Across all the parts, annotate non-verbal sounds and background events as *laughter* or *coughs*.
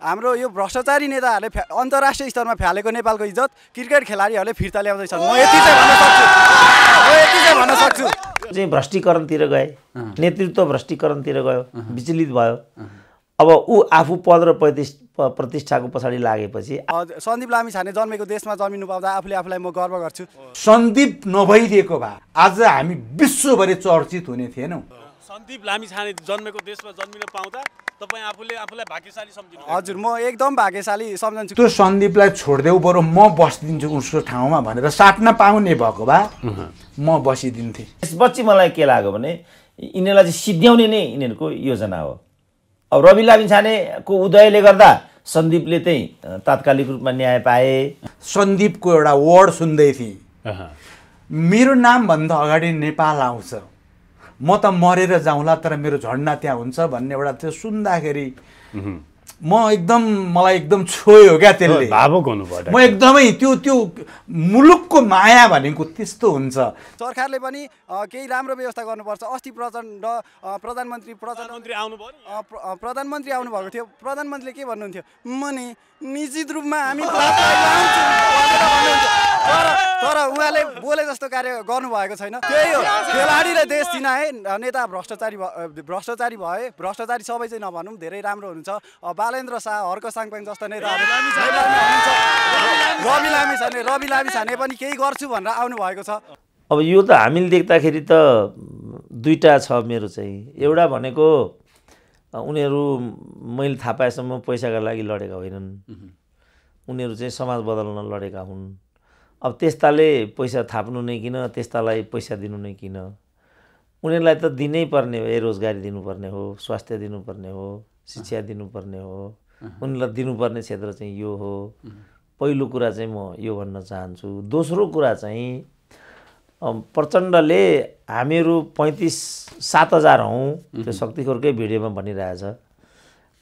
हाम्रो यो भ्रष्टाचारी नेताहरूले फ्या अन्तर्राष्ट्रिय स्तरमा फ्यालेको नेपालको इज्जत क्रिकेट खेलाडीहरूले फिर्ता ल्याउँदैछन्। म यति चाहिँ भन्न सक्छु। म यति चाहिँ भन्न सक्छु। चाहिँ भ्रष्टीकरणतिर गए नेतृत्व भ्रष्टीकरणतिर गयो विचलित भयो। अब ऊ आफू पद र प्रतिष्ठाको पछाडि लागेपछि सन्दीप लामी छाने जन्मेको देशमा जन्मिनु पाउँदा आफूले आफूलाई म गर्व गर्छु। सन्दीप नभइदिएको भए आज हामी विश्वभरि चर्चित हुने थिएनौँ। सन्दीप लामिछाने जन्मेको देशमा जन्मिन पाउँदा तपाईँ आफूले आफूलाई भाग्यशाली सम्झिनु हजुर म एकदम भाग्यशाली सम्झन्छु त्यो सन्दीपलाई छोडिदेऊ बरु म बसिदिन्छु उसको ठाउँमा भनेर साट्न पाउने भएको भए म बसिदिन्थेँ। त्यसपछि मलाई के लाग्यो भने यिनीहरूलाई चाहिँ सिद्ध्याउने नै यिनीहरूको योजना हो। अब रवि लामिछानेको उदयले गर्दा सन्दीपले चाहिँ तात्कालिक रूपमा न्याय पाए। सन्दीपको एउटा वर्ड सुन्दै थिएँ। मेरो नामभन्दा अगाडि नेपाल आउँछ। म त मरेर जाउँला तर मेरो झन्डा त्यहाँ हुन्छ भन्ने एउटा त्यो सुन्दाखेरि म एकदम मलाई एकदम छोयो क्या त्यसले। भावुक हुनुभयो म एकदमै त्यो त्यो मुलुकको माया भनेको त्यस्तो हुन्छ। सरकारले पनि केही राम्रो व्यवस्था गर्नुपर्छ। अस्ति प्रचण्ड प्रधानमन्त्री प्रधानमन्त्री नि। अ, प्रधानमन्त्री आउनुभएको थियो। प्रधानमन्त्रीले के भन्नुहुन्थ्यो? मनी निश्चित रूपमा हामी। तर तर उहाँले बोले जस्तो कार्य गर्नुभएको छैन। त्यही हो खेलाडीले देश चिनाए नेता भ्रष्टाचारी भ्रष्टाचारी भए भ्रष्टाचारी सबै चाहिँ नभनौँ धेरै राम्रो हुनुहुन्छ। बालेन्द्र शाह हर्क साङपाङ जस्ता नेताहरू रवि लामी छाने रवि लामी छाने पनि केही गर्छु भनेर आउनुभएको छ। अब यो त हामीले देख्दाखेरि त दुईवटा छ मेरो चाहिँ। एउटा भनेको उनीहरू मैले थाहा पाएसम्म पैसाका लागि लडेका होइनन्। उनीहरू चाहिँ समाज बदल्न लडेका हुन्। अब त्यस्ताले पैसा थाप्नु नै किन त्यस्तालाई पैसा दिनु नै किन? उनीहरूलाई त दिनै पर्ने हो ए रोजगारी दिनुपर्ने हो स्वास्थ्य दिनुपर्ने हो शिक्षा दिनुपर्ने हो। उनीहरूलाई दिनुपर्ने क्षेत्र चाहिँ यो हो। पहिलो कुरा चाहिँ म यो भन्न चाहन्छु। दोस्रो कुरा चाहिँ प्रचण्डले हामीहरू पैँतिस सात हजार हौँ। त्यो शक्तिखोरकै भिडियोमा भनिरहेछ।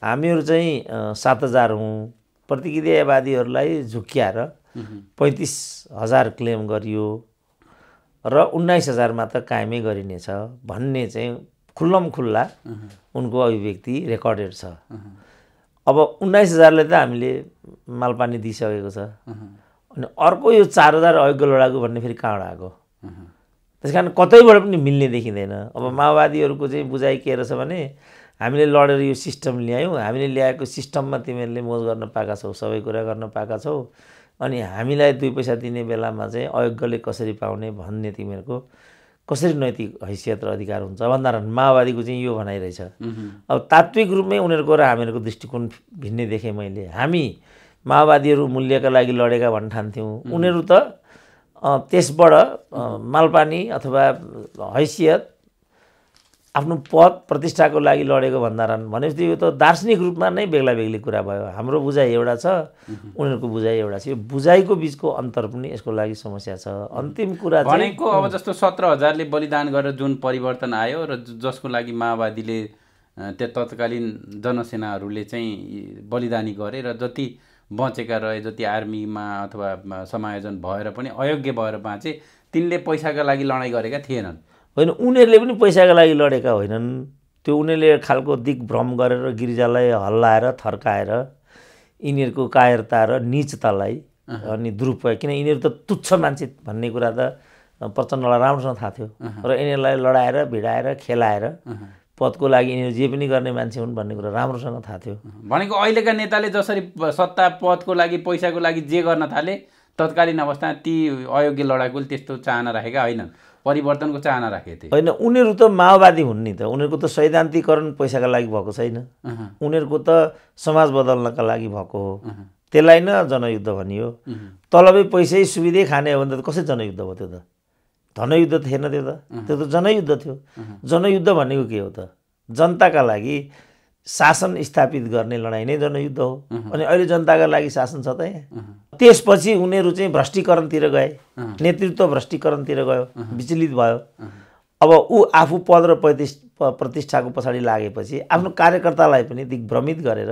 हामीहरू चाहिँ सात हजार हौँ। प्रतिक्रियावादीहरूलाई झुक्क्याएर पैँतिस हजार क्लेम गरियो र उन्नाइस हजारमा त कायमै गरिनेछ भन्ने चाहिँ खुल्लम खुल्ला उनको अभिव्यक्ति रेकर्डेड छ। अब उन्नाइस हजारले त हामीले मालपानी दिइसकेको छ। अनि अर्को यो चार हजार अयोग्य लडाकु भन्ने फेरि कहाँबाट आएको त्यस कारण कतैबाट पनि मिल्ने देखिँदैन। अब माओवादीहरूको चाहिँ बुझाइ के रहेछ भने हामीले लडेर यो सिस्टम ल्यायौँ हामीले ल्याएको सिस्टममा तिमीहरूले मोज गर्न पाएका छौ सबै कुरा गर्न पाएका छौ अनि हामीलाई दुई पैसा दिने बेलामा चाहिँ अयोग्यले कसरी पाउने भन्ने तिमीहरूको कसरी नैतिक हैसियत र अधिकार हुन्छ? भन्दा माओवादीको चाहिँ यो भनाइरहेछ अब तात्विक रूपमै उनीहरूको र हामीहरूको दृष्टिकोण भिन्नै देखेँ मैले। हामी माओवादीहरू मूल्यका लागि लडेका भन्न ठान्थ्यौँ उनीहरू त त्यसबाट मालपानी अथवा हैसियत आफ्नो पद प्रतिष्ठाको लागि लडेको भन्दा रहन् भनेपछि यो त दार्शनिक रूपमा नै बेग्ला बेग्ली कुरा भयो। हाम्रो बुझाइ एउटा छ उनीहरूको बुझाइ एउटा छ। यो बुझाइको बिचको अन्तर पनि यसको लागि समस्या छ। अन्तिम कुरा भनेको अब जस्तो सत्र हजारले बलिदान गरेर जुन परिवर्तन आयो र जसको लागि माओवादीले त्यो तत्कालीन जनसेनाहरूले चाहिँ बलिदानी गरे र जति बचेका रहे जति आर्मीमा अथवा समायोजन भएर पनि अयोग्य भएर बाँचे तिनले पैसाका लागि लडाइँ गरेका थिएनन्। होइन उनीहरूले पनि पैसाको लागि लडेका होइनन्। त्यो उनीहरूले खालको दिग्भ्रम गरेर गिरिजालाई हल्लाएर थर्काएर यिनीहरूको कायरता र निचतालाई अनि दुरुपयोग किन यिनीहरू त तुच्छ मान्छे भन्ने कुरा त प्रचण्डलाई राम्रोसँग थाहा थियो। र यिनीहरूलाई लडाएर भिडाएर खेलाएर पदको लागि यिनीहरू जे पनि गर्ने मान्छे हुन् भन्ने कुरा राम्रोसँग थाहा थियो। भनेको अहिलेका नेताले जसरी सत्ता पदको लागि पैसाको लागि जे गर्न थाले तत्कालीन अवस्थामा ती अयोग्य लडाकुले त्यस्तो चाहना राखेका होइनन्। परिवर्तनको चाहना राखेका थिए। होइन उनीहरू त माओवादी हुन् नि त। उनीहरूको त सैद्धान्तिकरण पैसाका लागि भएको छैन। उनीहरूको त समाज बदल्नका लागि भएको हो। त्यसलाई न जनयुद्ध भनियो। तलबै पैसै सुविधै खाने हो भने त कसै जनयुद्ध भयो त्यो त? धनयुद्ध थिएन त्यो त। त्यो त जनयुद्ध थियो। जनयुद्ध भनेको के हो त? जनताका लागि शासन स्थापित गर्ने लडाइँ नै जनयुद्ध हो। अनि अहिले जनताका लागि शासन छ त यहाँ। त्यसपछि उनीहरू चाहिँ भ्रष्टीकरणतिर गए। नेतृत्व भ्रष्टीकरणतिर गयो। विचलित भयो। अब ऊ आफू पद र प्रतिष्ठ प- प्रतिष्ठाको पछाडि लागेपछि आफ्नो कार्यकर्तालाई पनि दिग्भ्रमित गरेर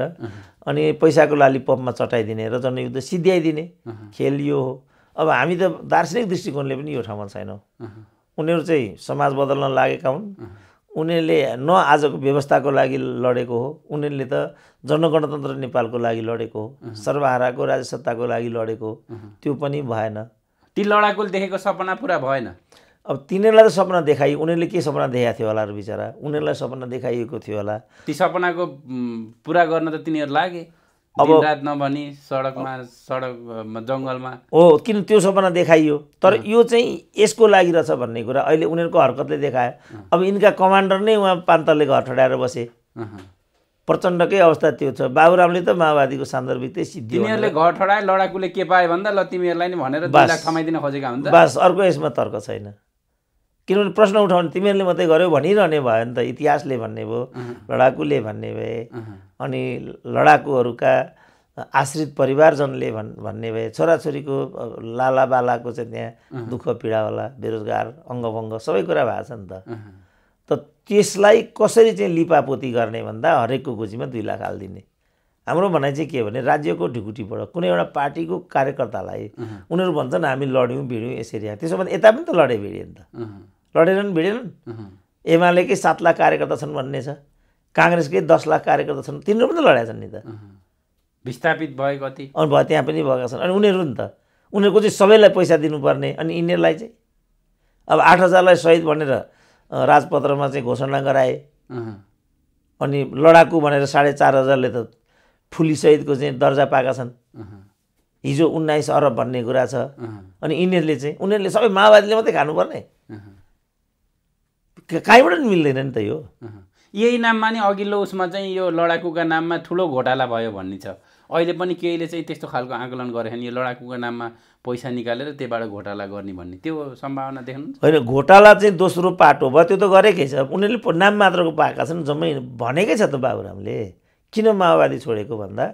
अनि पैसाको लालीपपमा चटाइदिने र जनयुद्ध सिद्ध्याइदिने। खेल यो हो। अब हामी त दार्शनिक दृष्टिकोणले पनि यो ठाउँमा छैनौँ। उनीहरू चाहिँ समाज बदल्न लागेका हुन्। उनीहरूले न आजको व्यवस्थाको लागि लडेको हो। उनीहरूले त जनगणतन्त्र नेपालको लागि लडेको हो। सर्वहाराको राजसत्ताको लागि लडेको हो। त्यो पनि भएन। ती लडाकुले देखेको सपना पुरा भएन। अब तिनीहरूलाई त सपना देखाइयो उनीहरूले के सपना देखाएको थियो होला र बिचरा? उनीहरूलाई सपना देखाइएको थियो होला। ती सपनाको पुरा गर्न त तिनीहरू लागे। अब- दिनरात नभनी सडकमा सडक जङ्गलमा। हो किन त्यो सपना देखाइयो? तर यो चाहिँ यसको लागि रहेछ भन्ने कुरा। अहिले उनीहरूको हरकतले देखायो। अब यिनका कमान्डर नै उहाँ पान्तलले घर ठडाएर बसे। प्रचण्डकै अवस्था त्यो छ। बाबुरामले त माओवादीको सान्दर्भिक त्यही सिद्धि तिनीहरूले घर ठडाए लडाकुले के पाए भन्दा ल तिमीहरूलाई नि भनेर। लाख थमाइदिन खोजेका हुन्छ बस। अर्को यसमा तर्क छैन। किनभने प्रश्न उठाउने तिमीहरूले मात्रै गर्यो भनिरहने भयो नि त इतिहासले भन्ने भयो लडाकुले भन्ने भए अनि लडाकुहरूका आश्रित परिवारजनले भन् भन्ने भए छोराछोरीको अ, लाला बालाको चाहिँ त्यहाँ दुःख पीडा होला बेरोजगार अङ्गभङ्ग सबै कुरा भएको छ नि त। त त्यसलाई कसरी चाहिँ लिपापोती गर्ने भन्दा हरेकको गोजीमा दुई लाख हालिदिने। हाम्रो भनाइ चाहिँ के भने राज्यको ढुकुटीबाट कुनै एउटा पार्टीको कार्यकर्तालाई उनीहरू भन्छन् हामी लड्यौँ भिड्यौँ यसरी त्यसो भने यता पनि त लडे भिडे नि त। लडेनन् भिडेनन्। एमालेकै सात लाख कार्यकर्ता छन् भन्ने छ। काङ्ग्रेसकै दस लाख कार्यकर्ता छन्। तिनीहरू पनि त लडेका छन् नि त। विस्थापित भए कति? अनि भयो त्यहाँ पनि भएका छन्। अनि उनीहरू नि त। उनीहरूको चाहिँ सबैलाई पैसा दिनुपर्ने अनि यिनीहरूलाई चाहिँ। अब आठ हजारलाई सहिद भनेर राजपत्रमा चाहिँ घोषणा गराए। अनि लडाकु भनेर साढे चार हजारले त फुली सहितको चाहिँ दर्जा पाएका छन्। हिजो उन्नाइस अरब भन्ने कुरा छ। अनि यिनीहरूले चाहिँ उनीहरूले सबै माओवादीले मात्रै खानुपर्ने। कहीँबाट नि मिल्दैन नि त यो। यही नाममा नि अघिल्लो उसमा चाहिँ यो लडाकुका नाममा ठुलो घोटाला भयो भन्ने छ। अहिले पनि केहीले चाहिँ त्यस्तो खालको आकलन गरेछन् यो लडाकुका नाममा पैसा निकालेर त्यहीबाट घोटाला गर्ने भन्ने। त्यो सम्भावना देख्नुहुन्छ? होइन घोटाला चाहिँ दोस्रो पाटो भयो त्यो त गरेकै छ। उनीहरूले नाम मात्रको पाएका छन् जम्मै भनेकै छ त बाबुरामले। किन माओवादी छोडेको भन्दा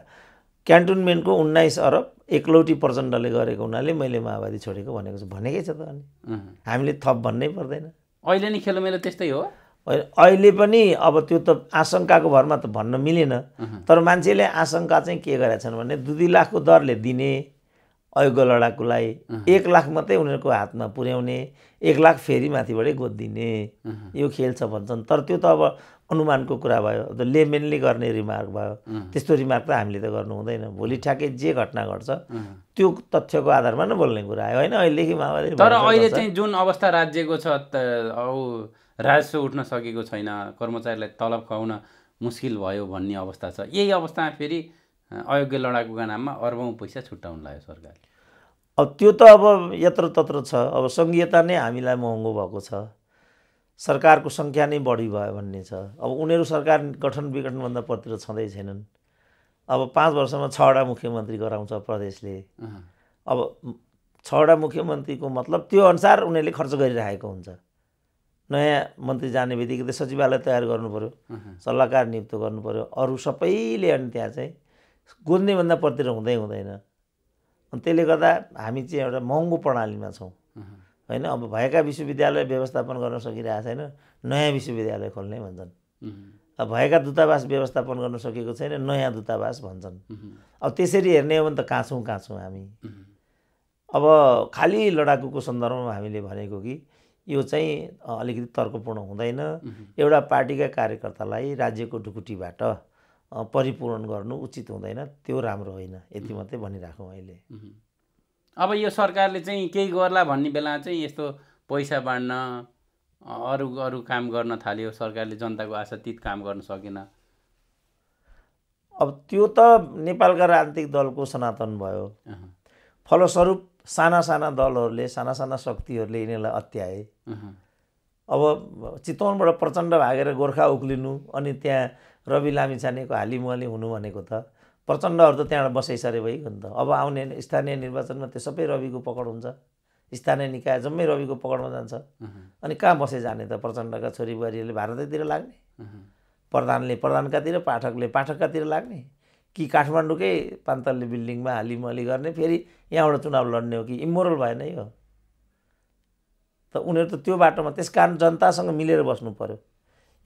क्यान्टोनमेन्टको उन्नाइस अरब एकलौटी प्रचण्डले गरेको हुनाले मैले माओवादी छोडेको भनेको छ। भनेकै छ त अनि। हामीले थप भन्नै पर्दैन। अहिले नि खेलोमेलो त्यस्तै हो। अहिले पनि अब त्यो त आशङ्काको भरमा त भन्न मिलेन। तर मान्छेले आशङ्का चाहिँ के गरेका छन् भने दुई दुई लाखको दरले दिने अयोग्य लडाकुलाई एक लाख मात्रै उनीहरूको हातमा पुर्याउने एक लाख फेरि माथिबाटै गोदिने यो खेल छ भन्छन्। तर त्यो त अब अनुमानको कुरा भयो अब त लेमेनले गर्ने रिमार्क भयो। त्यस्तो रिमार्क त हामीले त गर्नु हुँदैन। भोलि ठ्याक्कै जे घटना घट्छ त्यो तथ्यको आधारमा नै बोल्ने कुरा आयो। होइन अहिलेदेखि माओवादी तर अहिले। चाहिँ जुन अवस्था राज्यको छ त औ राजस्व उठ्न सकेको छैन। कर्मचारीलाई तलब खुवाउन मुस्किल भयो भन्ने अवस्था छ। यही अवस्थामा फेरि अयोग्य लडाकुका नाममा अर्बौँ पैसा छुट्याउनु लाग्यो सरकारले। अब त्यो त अब यत्र तत्र छ। अब सङ्घीयता नै हामीलाई महँगो भएको छ। सरकारको सङ्ख्या नै बढी भयो भन्ने छ। अब उनीहरू सरकार गठन विघटनभन्दा पतिर छँदै छैनन्। अब पाँच वर्षमा छवटा मुख्यमन्त्री गराउँछ प्रदेशले। अब छवटा मुख्यमन्त्रीको मतलब त्यो अनुसार उनीहरूले खर्च गरिरहेको हुन्छ। नयाँ मन्त्री जाने बित्तिकै त सचिवालय तयार गर्नु पऱ्यो सल्लाहकार नियुक्त गर्नु पऱ्यो अरू सबैले अनि त्यहाँ चाहिँ गोज्नेभन्दा पतिर हुँदै हुँदैन। अनि त्यसले गर्दा हामी चाहिँ एउटा महँगो प्रणालीमा छौँ। होइन? अब भएका विश्वविद्यालय व्यवस्थापन गर्न सकिरहेको छैन नयाँ विश्वविद्यालय खोल्ने भन्छन्। अब भएका दूतावास व्यवस्थापन गर्न सकेको छैन नयाँ दूतावास भन्छन्। अब त्यसरी हेर्ने हो भने त कहाँ छौँ कहाँ छौँ हामी। अब खालि लडाकुको सन्दर्भमा हामीले भनेको कि यो चाहिँ अलिकति तर्कपूर्ण हुँदैन। एउटा पार्टीका कार्यकर्तालाई राज्यको ढुकुटीबाट परिपूरण गर्नु उचित हुँदैन। त्यो राम्रो होइन यति मात्रै भनिराखौँ अहिले। अब यो सरकारले चाहिँ केही गर्ला भन्ने बेला चाहिँ यस्तो पैसा बाँड्न अरू अरू काम गर्न थाल्यो। सरकारले जनताको आशातीत काम गर्न सकेन। अब त्यो त नेपालका राजनीतिक दलको सनातन भयो। फलस्वरूप साना साना दलहरूले साना साना शक्तिहरूले यिनीहरूलाई अत्याए। अब चितवनबाट प्रचण्ड भागेर गोर्खा उक्लिनु अनि त्यहाँ रवि लामिछानेको हालिमुहाली हुनु भनेको त प्रचण्डहरू त त्यहाँबाट बसाइसरे भइगयो नि त। अब आउने स्थानीय निर्वाचनमा त्यो सबै रविको पकड हुन्छ। स्थानीय निकाय जम्मै रविको पकडमा जान्छ। अनि कहाँ बसे जाने त प्रचण्डका छोरीबुहारीहरूले भारतैतिर लाग्ने? प्रधानले प्रधानकातिर पाठकले पाठककातिर लाग्ने? कि काठमाडौँकै पान्तलले बिल्डिङमा हालिमली गर्ने? फेरि यहाँबाट चुनाव लड्ने हो कि इमोरल भएन यो त उनीहरू त त्यो बाटोमा त्यस कारण जनतासँग मिलेर बस्नु पर्यो।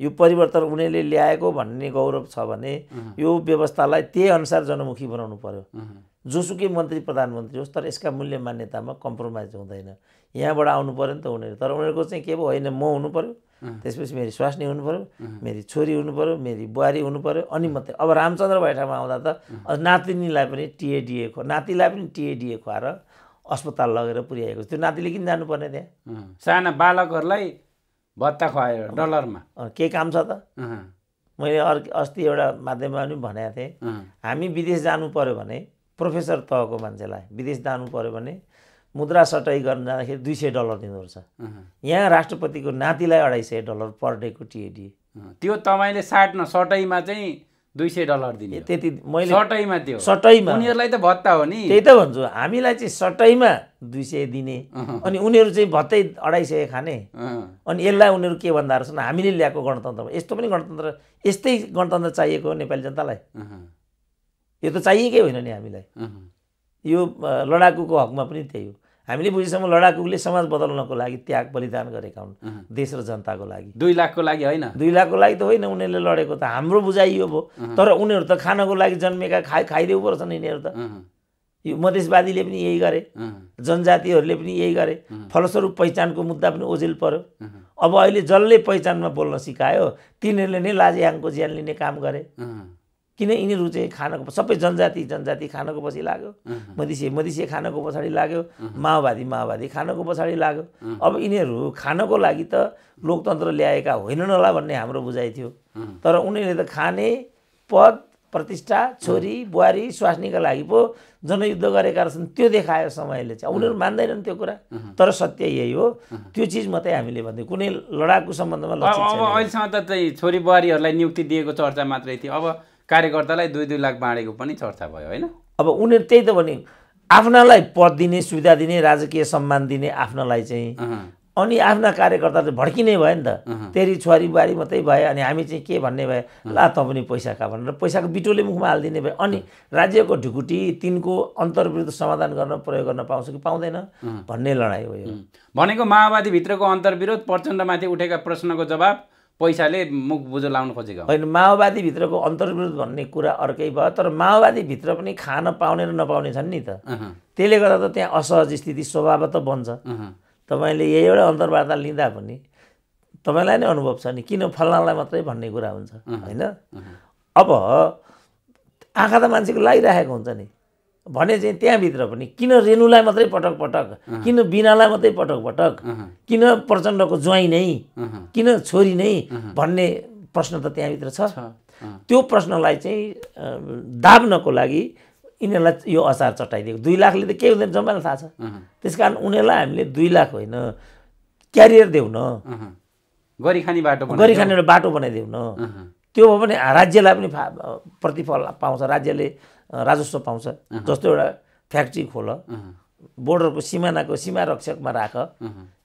यो परिवर्तन उनीहरूले ल्याएको भन्ने गौरव छ भने यो व्यवस्थालाई त्यही अनुसार जनमुखी बनाउनु पर्यो। जोसुकै मन्त्री प्रधानमन्त्री होस् तर यसका मूल्य मान्यतामा कम्प्रोमाइज हुँदैन। यहाँबाट आउनु पऱ्यो नि त उनीहरू। तर उनीहरूको चाहिँ के भयो? होइन म हुनु पऱ्यो त्यसपछि मेरी स्वास्नी हुनु पऱ्यो मेरी छोरी हुनु पऱ्यो मेरी बुहारी हुनु पऱ्यो अनि मात्रै अब रामचन्द्र भएठाउँमा आउँदा त नातिनीलाई पनि टिएडिए खो नातिलाई पनि टिएडिए खुवाएर अस्पताल लगेर पुर्याएको त्यो नातिले किन जानुपर्ने त्यहाँ। साना बालकहरूलाई भत्ता खुवायो डलरमा। के काम छ त? मैले अर्को अस्ति एउटा माध्यममा पनि भनेको थिएँ। हामी विदेश जानु पऱ्यो भने प्रोफेसर तहको मान्छेलाई विदेश जानु पऱ्यो भने मुद्रा सटाइ गर्न जाँदाखेरि दुई सय डलर दिँदो रहेछ यहाँ राष्ट्रपतिको नातिलाई अढाई सय डलर पर डेको टिएडी। त्यो तपाईँले साट्न सटैमा चाहिँ दुई सय डलर दिने। त्यति मैले सटैमा त्यो। सटैमा। उनीहरूलाई त भत्ता हो नि। त्यही त भन्छु हामीलाई चाहिँ सटैमा दुई सय दिने। अनि उनीहरू चाहिँ भत्तै अढाई सय खाने। अनि यसलाई उनीहरू के भन्दा रहेछन् हामीले ल्याएको गणतन्त्र। यस्तो पनि गणतन्त्र यस्तै गणतन्त्र चाहिएको हो नेपाली जनतालाई। यो त चाहिएकै होइन नि हामीलाई। यो लडाकुको हकमा पनि त्यही हो। हामीले बुझेसम्म लडाकुले समाज बदल्नको लागि त्याग बलिदान गरेका हुन्। देश र जनताको लागि। दुई लाखको लागि होइन? दुई लाखको लागि त होइन उनीहरूले लडेको त। हाम्रो बुझाइ यो भयो तर उनीहरू त खानको लागि जन्मेका खाइ खाइदेऊ पर्छन् यिनीहरू त। यो मधेसवादीले पनि यही गरे। जनजातिहरूले पनि यही गरे। फलस्वरूप पहिचानको मुद्दा पनि ओझेल पर्यो। अब अहिले जसले पहिचानमा बोल्न सिकायो तिनीहरूले नै लाजेयाङको ज्यान लिने काम गरे। किन यिनीहरू चाहिँ खानको सबै जनजाति जनजाति खानको पछि लाग्यो। मधेसी मधेसी खानको पछाडि लाग्यो। माओवादी माओवादी खानको पछाडि लाग्यो। अब यिनीहरू खानको लागि त लोकतन्त्र ल्याएका होइनन् होला भन्ने हाम्रो बुझाइ थियो। तर उनीहरूले त खाने पद प्रतिष्ठा छोरी बुहारी स्वास्नीका लागि पो जनयुद्ध गरेका रहेछन्। त्यो देखायो समयले चाहिँ। उनीहरू मान्दैनन् त्यो कुरा। तर सत्य यही हो। त्यो चिज मात्रै हामीले भन्दै कुनै लडाकु सम्बन्धमा। अहिलेसम्म त चाहिँ छोरी बुहारीहरूलाई नियुक्ति दिएको चर्चा मात्रै थियो। अब कार्यकर्तालाई दुई दुई लाख बाँडेको पनि चर्चा भयो होइन? अब उनीहरू त्यही त भने आफ्नालाई पद दिने सुविधा दिने राजकीय सम्मान दिने आफ्नालाई चाहिँ अनि आफ्ना कार्यकर्ताले भड्किने भयो नि त। तेरी छोरी बुहारी मात्रै भयो अनि हामी चाहिँ के भन्ने भयो ला त पनि पैसा खा भनेर पैसाको बिटोले मुखमा हालिदिने भयो अनि राज्यको ढुकुटी तिनको अन्तर्विरुद्ध समाधान गर्न प्रयोग गर्न पाउँछ कि पाउँदैन भन्ने लडाइँ हो यो। भनेको माओवादीभित्रको अन्तर्विरोध प्रचण्डमाथि उठेका प्रश्नको जवाब पैसाले मुख बुझो लाउन खोजेका होइन माओवादीभित्रको अन्तर्विरोध भन्ने कुरा अर्कै भयो तर माओवादीभित्र पनि खान पाउने र नपाउने छन् नि त। त्यसले गर्दा त त्यहाँ असहज स्थिति स्वभावत बन्छ। अहँ, तपाईँले यही एउटा अन्तर्वार्ता लिँदा पनि तपाईँलाई नै अनुभव छ नि किन फल्नालाई मात्रै भन्ने कुरा हुन्छ होइन? अब आँखा त मान्छेको लागिरहेको हुन्छ नि। भने चाहिँ त्यहाँभित्र पनि किन रेणुलाई मात्रै पटक पटक किन बिनालाई मात्रै पटक पटक किन प्रचण्डको ज्वाइँ नै किन छोरी नै भन्ने प्रश्न त त्यहाँभित्र छ। त्यो प्रश्नलाई चाहिँ दाब्नको लागि यिनीहरूलाई यो अचार चटाइदिएको। दुई लाखले त के हुँदैन जम्मालाई थाहा छ। त्यस कारण उनीहरूलाई हामीले दुई लाख होइन क्यारियर देऊ न। अहँ। गरी खाने बाटो बनाइदियो। गरी खाने एउटा बाटो बनाइदेऊ न। त्यो भयो भने राज्यलाई पनि प्रतिफल पाउँछ। राज्यले राजस्व पाउँछ। जस्तो एउटा फ्याक्ट्री खोल बोर्डरको सिमानाको सीमा रक्षकमा राख।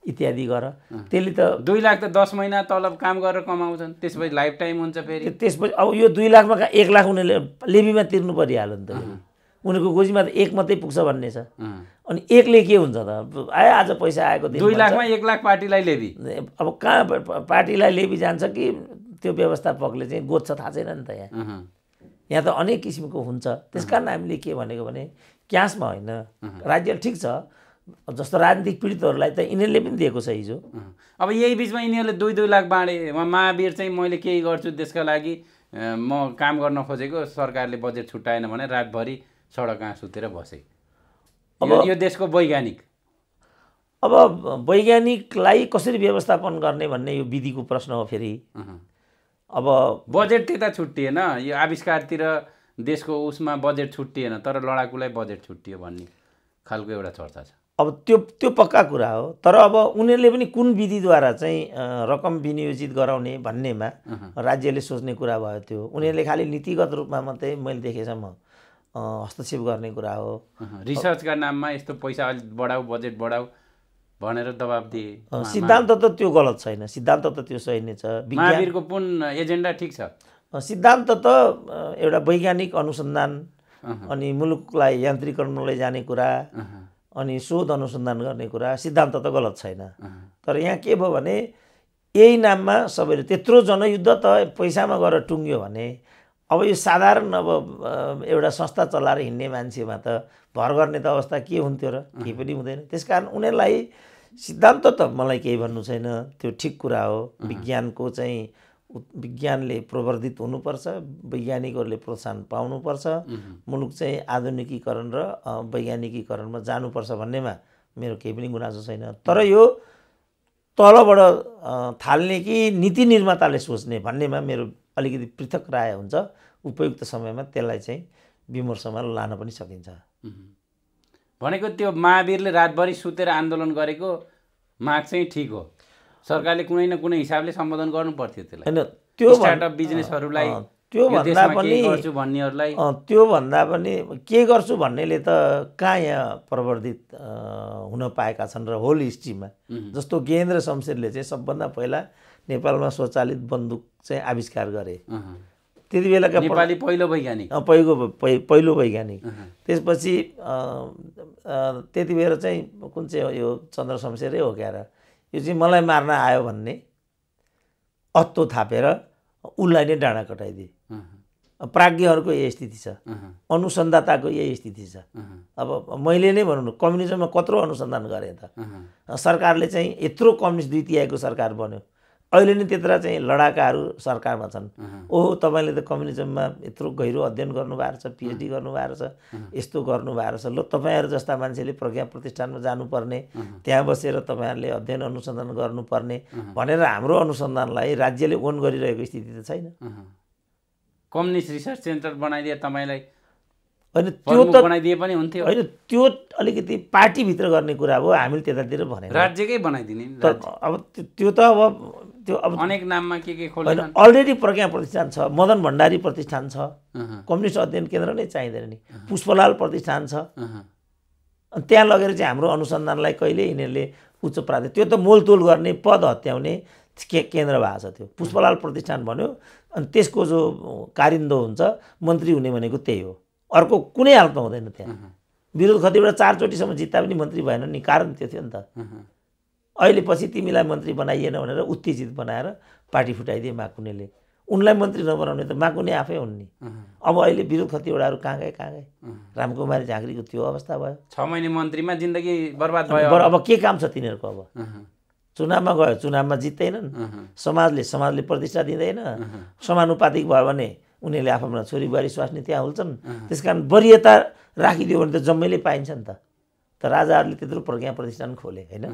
इत्यादि गर। त्यसले त दुई लाख त दस महिना तलब काम गरेर कमाउँछन्। त्यसपछि लाइफ टाइम हुन्छ फेरि। त्यसपछि अब यो दुई लाखमा कहाँ एक लाख उनीहरूले लेबीमा तिर्नु परिहाल्यो नि त। उनीहरूको गोजीमा त एक मात्रै पुग्छ भन्ने छ। अनि एकले के हुन्छ त? आयो आज पैसा आएको दुई। लाखमा एक लाख पार्टीलाई लेबी। अब कहाँ पार्टीलाई लेबी जान्छ कि त्यो व्यवस्थापकले चाहिँ गोज्छ थाहा छैन नि त यहाँ। यहाँ त अनेक किसिमको हुन्छ। त्यस कारण हामीले के भनेको भने क्यासमा होइन राज्य ठिक छ। जस्तो राजनीतिक पीडितहरूलाई त यिनीहरूले पनि दिएको छ हिजो। अब यही बिचमा यिनीहरूले दुई दुई लाख बाँडे म महावीर चाहिँ मैले केही गर्छु देशका लागि म काम गर्न खोजेको सरकारले बजेट छुट्याएन भने रातभरि सडक कहाँ सुतेर बसे। यो यो देशको वैज्ञानिक। अब वैज्ञानिकलाई कसरी व्यवस्थापन गर्ने भन्ने यो विधिको प्रश्न हो फेरि। अब बजेट त्यता छुट्टिएन। यो आविष्कारतिर देशको उसमा बजेट छुट्टिएन तर लडाकुलाई बजेट छुट्टियो भन्ने खालको एउटा चर्चा छ। अब त्यो त्यो पक्का कुरा हो। तर अब उनीहरूले पनि कुन विधिद्वारा चाहिँ रकम विनियोजित गराउने भन्नेमा राज्यले सोच्ने कुरा भयो त्यो। उनीहरूले खालि नीतिगत रूपमा मात्रै मैले देखेसम्म हस्तक्षेप गर्ने कुरा हो। रिसर्चका नाममा यस्तो पैसा अलिक बढाऊ बजेट बढाऊ भनेर दबाब दिए। सिद्धान्त त त्यो गलत छैन। सिद्धान्त त त्यो सही नै छ। महावीरको पुन एजेन्डा ठिक छ? सिद्धान्त त एउटा वैज्ञानिक अनुसन्धान अनि मुलुकलाई यान्त्रिकरण लैजाने कुरा अनि शोध अनुसन्धान गर्ने कुरा सिद्धान्त त गलत छैन। तर यहाँ के भयो भने यही नाममा सबैले त्यत्रो जनयुद्ध त पैसामा गएर टुङ्ग्यो भने अब यो साधारण अब एउटा संस्था चलाएर हिँड्ने मान्छेमा त भर गर्ने त अवस्था के हुन्थ्यो र? केही पनि हुँदैन। त्यस कारण उनीहरूलाई सिद्धान्त त मलाई केही भन्नु छैन। त्यो ठिक कुरा हो। विज्ञानको चाहिँ विज्ञानले प्रवर्धित हुनुपर्छ वैज्ञानिकहरूले प्रोत्साहन पाउनुपर्छ। मुलुक चाहिँ आधुनिकीकरण र वैज्ञानिकीकरणमा जानुपर्छ भन्नेमा मेरो केही पनि गुनासो छैन। तर यो तलबाट थाल्ने कि नीति निर्माताले सोच्ने भन्नेमा मेरो अलिकति पृथक राय हुन्छ। उपयुक्त समयमा त्यसलाई चाहिँ विमर्शमा लान पनि सकिन्छ। भनेको त्यो महावीरले रातभरि सुतेर आन्दोलन गरेको माग चाहिँ ठिक हो। सरकारले कुनै न कुनै हिसाबले सम्बोधन गर्नु पर्थ्यो त्यसलाई। होइन त्यो स्टार्टअप बिजनेसहरूलाई त्यो भन्दा पनि गर्छु भन्नेहरूलाई त्यो भन्दा पनि के गर्छु भन्नेले त कहाँ यहाँ प्रवर्धित हुन पाएका छन् र होल हिस्ट्रीमा जस्तो गेहेन्द्र शमशेरले चाहिँ सबभन्दा पहिला नेपालमा स्वचालित बन्दुक चाहिँ आविष्कार गरे। त्यति बेलाका नेपाली पहिलो वैज्ञानिक। पहिलो पहि- पहिलो वैज्ञानिक। त्यसपछि त्यति बेला चाहिँ कुन चाहिँ यो चन्द्र शमशेरै हो क्या र। यो चाहिँ मलाई मार्न आयो भन्ने अत्तो थापेर उसलाई नै डाँडा कटाइदिए। प्राज्ञहरूको यही स्थिति छ। अनुसन्धाताको यही स्थिति छ। अब मैले नै भनौँ न कम्युनिजममा कत्रो अनुसन्धान गरेँ त। सरकारले चाहिँ यत्रो कम्युनिस्ट दुई तिहाईको सरकार बन्यो। अहिले नै त्यत्र चाहिँ लडाकाहरू सरकारमा छन्। ओहो तपाईँले त कम्युनिजममा यत्रो गहिरो अध्ययन गर्नुभएको छ पिएचडी गर्नुभएको छ यस्तो गर्नुभएको छ। ल तपाईँहरू जस्ता मान्छेले प्रज्ञा प्रतिष्ठानमा जानुपर्ने त्यहाँ बसेर तपाईँहरूले अध्ययन अनुसन्धान गर्नुपर्ने भनेर हाम्रो अनुसन्धानलाई राज्यले ओन गरिरहेको स्थिति त छैन। कम्युनिस्ट रिसर्च सेन्टर बनाइदिए तपाईँलाई होइन त्यो त बनाइदिए पनि हुन्थ्यो। होइन त्यो अलिकति पार्टीभित्र गर्ने कुरा हो हामीले त्यतातिर भनेर। राज्यकै बनाइदिने। अब त्यो त अब त्यो अब अनेक नाममा के के खोले होइन अलरेडी प्रज्ञा प्रतिष्ठान छ मदन भण्डारी प्रतिष्ठान छ कम्युनिस्ट अध्ययन केन्द्र नै चाहिँदैन नि। पुष्पलाल प्रतिष्ठान छ। अनि त्यहाँ लगेर चाहिँ हाम्रो अनुसन्धानलाई कहिले यिनीहरूले उच्च प्राथमिक त्यो त मोलतोल गर्ने पद हत्याउने के केन्द्र भएको छ त्यो। पुष्पलाल प्रतिष्ठान भन्यो अनि त्यसको जो कारिन्दो हुन्छ मन्त्री हुने भनेको त्यही हो। अर्को कुनै हालतमा हुँदैन त्यहाँ। विरोध कतिवटा चारचोटिसम्म जित्दा पनि मन्त्री भएन नि कारण त्यो थियो नि त। अहिले पछि तिमीलाई मन्त्री बनाइएन भनेर उत्तेजित बनाएर पार्टी फुटाइदिए माकुनेले। उनलाई मन्त्री नबनाउने त माकुने आफै हुन् नि। अब अहिले विरोध कतिवटाहरू कहाँ गए कहाँ गए? रामकुमारी झाँक्रीको त्यो अवस्था भयो। छ महिने मन्त्रीमा जिन्दगी बर्बाद भयो अब के काम छ तिनीहरूको अब? चुनावमा गयो चुनावमा जित्दैनन्। समाजले समाजले प्रतिष्ठा दिँदैन। समानुपातिक भयो भने उनीहरूले आफ्नो छोरी बुहारी स्वास्नी त्यहाँ हुल्छन् त्यस कारण वरियता राखिदियो भने त जम्मैले पाइन्छ नि त। त राजाहरूले त्यत्रो प्रज्ञा प्रतिष्ठान खोले होइन?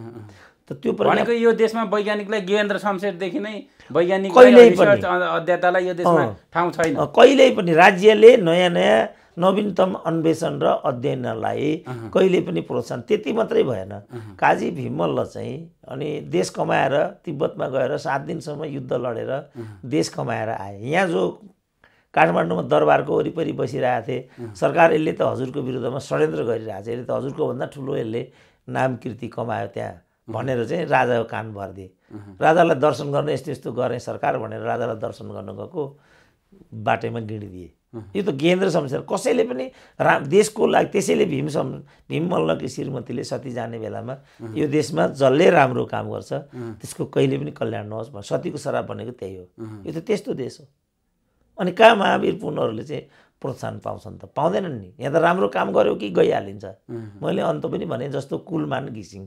त त्यो भनेको यो देशमा वैज्ञानिकलाई गेहेन्द्र शमशेरदेखि नै वैज्ञानिक। अध्ययतालाई यो देशमा। ठाउँ छैन। कहिल्यै पनि राज्यले नयाँ नयाँ नवीनतम अन्वेषण र अध्ययनलाई कहिले पनि प्रोत्साहन त्यति मात्रै भएन। काजी भीमल्ल चाहिँ अनि देश कमाएर तिब्बतमा गएर सात दिनसम्म युद्ध लडेर देश कमाएर आए। यहाँ जो काठमाडौँमा दरबारको वरिपरि बसिरहेको थिए। सरकार यसले त हजुरको विरुद्धमा षड्यन्त्र गरिरहेको छ। यसले त हजुरको भन्दा ठुलो यसले नाम कीर्ति कमायो त्यहाँ भनेर चाहिँ राजाको कान भरिदिए। राजालाई दर्शन गर्न यस्तो यस्तो गरेँ सरकार भनेर राजालाई दर्शन गर्न गएको बाटैमा गिडिदिए। यो त गेन्द्र शमशेर कसैले पनि रा देशको लागि त्यसैले भीम सम भीम मल्लकी श्रीमतीले सती जाने बेलामा यो देशमा जसले राम्रो काम गर्छ त्यसको कहिले पनि कल्याण नहोस् भने सतीको श्राप भनेको त्यही हो। यो त त्यस्तो देश हो। अनि कहाँ महावीर पुनहरूले चाहिँ प्रोत्साहन पाउँछन् त? पाउँदैनन् नि। यहाँ त राम्रो काम गर्यो कि गइहालिन्छ? मैले अन्त पनि भने जस्तो कुलमान घिसिङ।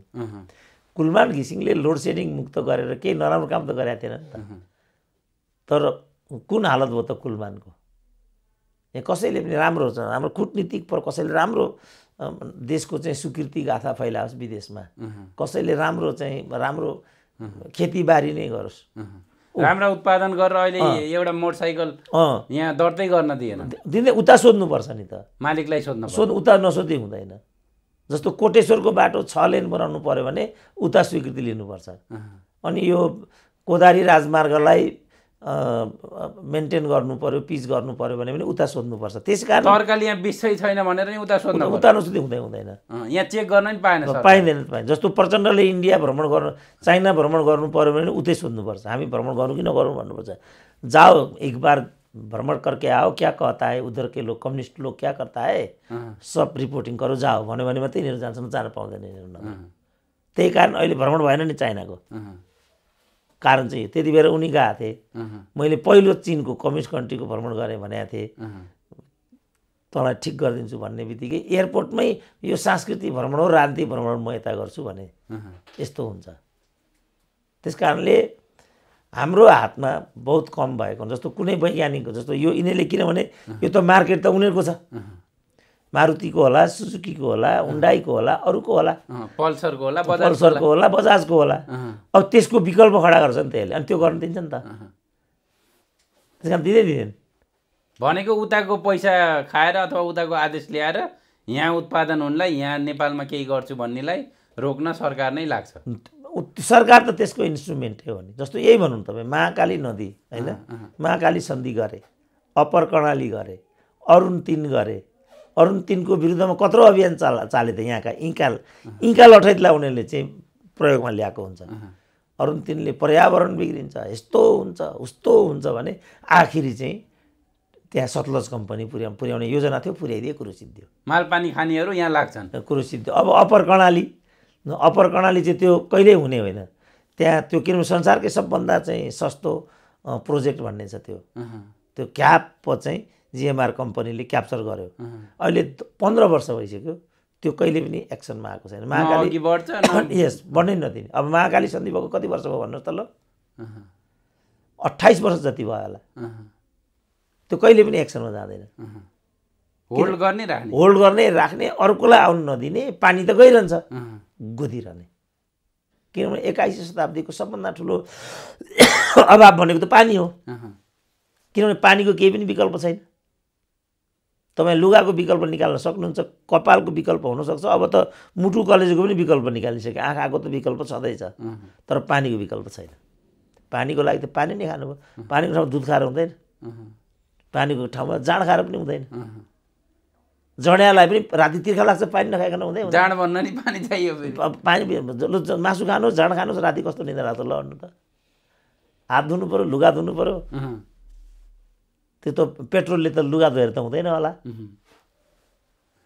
कुलमान घिसिङले लोड सेडिङ मुक्त गरेर केही नराम्रो काम त गरेका थिएन नि त तर कुन हालत भयो त कुलमानको? यहाँ कसैले पनि राम्रो छ हाम्रो कुटनीतिक पर कसैले राम्रो देशको चाहिँ स्वीकृति गाथा फैलाओस् विदेशमा। कसैले राम्रो चाहिँ राम्रो खेतीबारी नै गरोस्। राम्रो उत्पादन गरेर अहिले एउटा मोटरसाइकल यहाँ दर्तै गर्न दिएन। दिँदै उता सोध्नुपर्छ नि त। मालिकलाई सोध्न। सोध उता नसोधी हुँदैन। जस्तो कोटेश्वरको बाटो छ लेन बनाउनु पऱ्यो भने उता स्वीकृति लिनुपर्छ। अनि यो कोदारी राजमार्गलाई मेन्टेन गर्नु पऱ्यो पिच गर्नु पऱ्यो भने पनि उता सोध्नुपर्छ। त्यस कारण तरकारी यहाँ बिच्छै छैन भनेर नि उता सोध्न। उता नसोधी हुँदै हुँदैन। यहाँ चेक गर्न नि पाएन। पाइँदैन पाइँदैन। जस्तो प्रचण्डले इन्डिया भ्रमण गर्नु चाइना भ्रमण गर्नु पऱ्यो भने उतै सोध्नुपर्छ। हामी भ्रमण गरौँ कि नगरौँ भन्नुपर्छ। जाओ एक बार भ्रमण करके आओ क्या कहता है? उधर के लोग कम्युनिस्ट लोग क्या करता है? सब रिपोर्टिङ गरौँ जाओ। भन्यो भने मात्रै यिनीहरू जान्छन् जान पाउँदैन यिनीहरू। त्यही कारण अहिले भ्रमण भएन नि चाइनाको। कारण चाहिँ। त्यति बेर उनी गएको थिएँ। मैले पहिलो चिनको कम्युनिस्ट कन्ट्रीको भ्रमण गरेँ भनेको थिएँ। तँलाई ठिक गरिदिन्छु भन्ने बित्तिकै एयरपोर्टमै यो सांस्कृतिक भ्रमण हो राजनीतिक भ्रमण म यता गर्छु भने। यस्तो हुन्छ। त्यस कारणले हाम्रो हातमा बहुत कम भएको जस्तो कुनै वैज्ञानिकको जस्तो यो यिनीहरूले किनभने यो त मार्केट त उनीहरूको छ। मारुतिको होला सुजुकीको होला हुन्डाईको होला अरूको होला। पल्सरको होला पल्सरको होला। बजाजको होला। अब त्यसको विकल्प खडा गर्छ नि त्यसले अनि त्यो गर्न दिन्छ नि त त्यस कारण दिँदै दिँदैन। भनेको उताको पैसा खाएर अथवा उताको आदेश ल्याएर यहाँ उत्पादन हुनलाई यहाँ नेपालमा केही गर्छु भन्नेलाई रोक्न सरकार नै लाग्छ। सरकार त त्यसको इन्स्ट्रुमेन्टै हो नि। जस्तो यही भनौँ तपाईँ महाकाली नदी होइन? महाकाली सन्धि गरे अप्पर कर्णाली गरे अरुण तिन गरे अरुण तिनको विरुद्धमा कत्रो अभियान चाला चाले त यहाँका इन्काल इन्काल अठैतलाई उनीहरूले चाहिँ प्रयोगमा ल्याएको हुन्छ। अरुण तिनले पर्यावरण बिग्रिन्छ यस्तो हुन्छ उस्तो हुन्छ भने आखिरी चाहिँ त्यहाँ सतलज कम्पनी पुर्या पुर्याउने योजना थियो पुर्याइदिए कुरो सिद्धियो माल पानी खानेहरू यहाँ लाग्छन्। कुरो सिद्धियो अब अप्पर कर्णाली अप्पर कर्णाली चाहिँ त्यो कहिल्यै हुने होइन। त्यहाँ त्यो किनभने संसारकै सबभन्दा चाहिँ सस्तो प्रोजेक्ट भन्ने छ त्यो। त्यो क्याप चाहिँ जिएमआर कम्पनीले क्याप्चर गर्यो। अहिले पन्ध्र वर्ष भइसक्यो त्यो कहिले पनि एक्सनमा आएको छैन। महाकाली *laughs* यस बढ्नै नदिने। अब महाकाली सन्धि भएको कति वर्ष भयो भन्नुहोस् त ल। अट्ठाइस वर्ष जति भयो होला। त्यो कहिले पनि एक्सनमा जाँदैन। होल्ड गर्ने राख्ने। होल्ड गर्ने राख्ने अर्कोलाई आउनु नदिने पानी त गइरहन्छ। गोदिरहने किनभने एक्काइस शताब्दीको सबभन्दा ठुलो *coughs* अभाव भनेको त पानी हो। किनभने पानीको केही पनि विकल्प छैन। तपाईँ लुगाको विकल्प निकाल्न सक्नुहुन्छ कपालको विकल्प हुनसक्छ। अब त मुटु कलेजको पनि विकल्प निकालिसक्यो आँखाको त विकल्प छँदैछ। तर पानीको विकल्प छैन। पानीको लागि त पानी नै खानुभयो। पानीको ठाउँमा दुध खाएर हुँदैन। पानीको ठाउँमा जाँड खाएर पनि हुँदैन। जड्यालाई पनि राति तिर्खा लाग्छ पानी नखाइकन हुँदै हुँदैन। जाँड भन्न नि पानी चाहियो पानी मासु खानुहोस् झाँड खानुहोस् राति कस्तो निन्द्रा लाग्छ ल अन्नु त। हात धुनु पऱ्यो लुगा धुनु पऱ्यो त्यो त पेट्रोलले त लुगा धोएर त हुँदैन होला।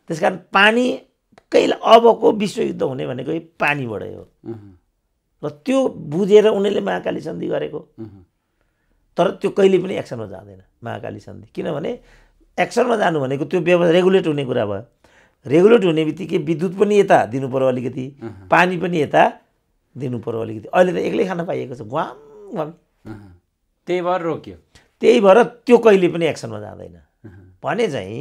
त्यस कारण पानी कहिले अबको विश्वयुद्ध हुने भनेको पानीबाटै हो। र त्यो बुझेर उनीहरूले महाकाली सन्धि गरेको। तर त्यो कहिले पनि एक्सनमा जाँदैन महाकाली सन्धि। किनभने एक्सनमा जानु भनेको त्यो व्यवस्था रेगुलेट हुने कुरा भयो। रेगुलेट हुने बित्तिकै विद्युत पनि यता दिनु पऱ्यो अलिकति पानी पनि यता दिनु पऱ्यो अलिकति। अहिले त एक्लै खान पाइएको छ। घाम अँ। त्यही भएर रोक्यो। त्यही भएर त्यो कहिले पनि एक्सनमा जाँदैन। भने चाहिँ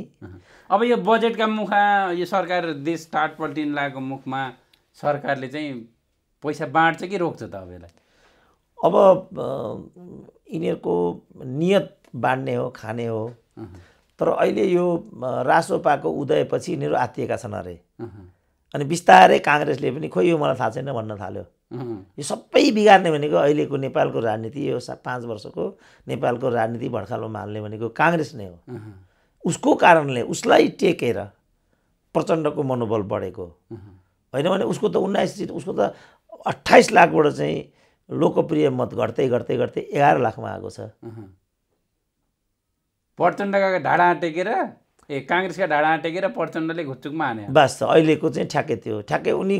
अब यो बजेटका मुखमा यो सरकार देश टाट पल्टिन लागेको मुखमा सरकारले चाहिँ पैसा बाँड्छ कि रोक्छ त अब यसलाई? अब अ, यिनीहरूको नियत बाँड्ने हो खाने हो। तर अहिले यो रासोपाको उदयपछि यिनीहरू आत्तिएका छन् अरे। अनि बिस्तारै काङ्ग्रेसले पनि खोइ यो मलाई थाहा छैन भन्न थाल्यो। यो सबै बिगार्ने भनेको अहिलेको नेपालको राजनीति यो सा पाँच वर्षको नेपालको राजनीति भड्कालोमा हाल्ने भनेको काङ्ग्रेस नै हो। उसको कारणले उसलाई टेकेर प्रचण्डको मनोबल बढेको। होइन भने उसको त उन्नाइस सिट उसको त अट्ठाइस लाखबाट चाहिँ लोकप्रिय मत घट्दै घट्दै घट्दै एघार लाखमा आएको छ। प्रचण्डका ढाडा टेकेर ए काङ्ग्रेसका ढाडा टेकेर प्रचण्डले घुच्चुकमा हाने बास अहिलेको चाहिँ ठ्याक्कै त्यो। ठ्याक्कै उनी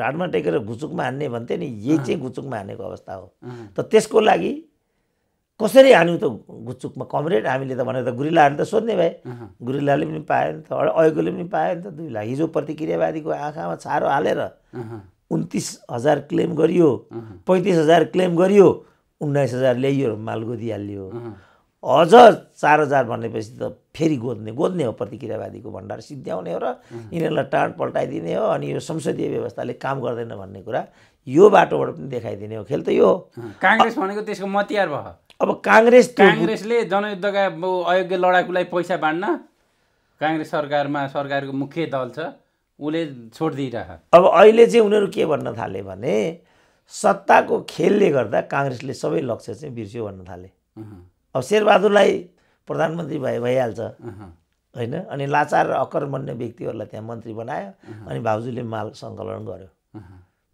ढाडमा टेकेर घुचुकमा हान्ने भन्थे नि यही चाहिँ घुचुकमा हानेको अवस्था हो। त त्यसको लागि कसरी हान्यौँ त घुचुकमा कमरेड हामीले त भनेर त गुरिल्लाहरूले त सोध्ने भए। गुरिल्लाले पनि पायो नि त अयगोले पनि पायो नि त दुई लाख। हिजो प्रतिक्रियावादीको आँखामा छारो हालेर उन्तिस हजार क्लेम गरियो पैँतिस हजार क्लेम गरियो उन्नाइस हजार ल्याइयो मालगो दिइहालियो अझ चार हजार भनेपछि त फेरि गोद्ने गोद्ने हो प्रतिक्रियावादीको भण्डार। सिद्ध्याउने हो र यिनीहरूलाई टाढ पल्टाइदिने हो अनि यो संसदीय व्यवस्थाले काम गर्दैन भन्ने कुरा यो बाटोबाट पनि देखाइदिने हो। खेल त यो हो। काङ्ग्रेस भनेको त्यसको मतियार भयो। अब काङ्ग्रेस काङ्ग्रेसले जनयुद्धका अयोग्य लडाकुलाई पैसा बाँड्न काङ्ग्रेस सरकारमा सरकारको मुख्य दल छ उसले छोडिदिइरह। अब अहिले चाहिँ उनीहरू के भन्न थाले भने सत्ताको खेलले गर्दा काङ्ग्रेसले सबै लक्ष्य चाहिँ बिर्स्यो भन्न थाले। अब शेरबहादुरलाई प्रधानमन्त्री भए भइहाल्छ। होइन? अनि लाचार र अकर्मण्य व्यक्तिहरूलाई त्यहाँ मन्त्री बनायो अनि भाउजूले माल सङ्कलन गर्यो।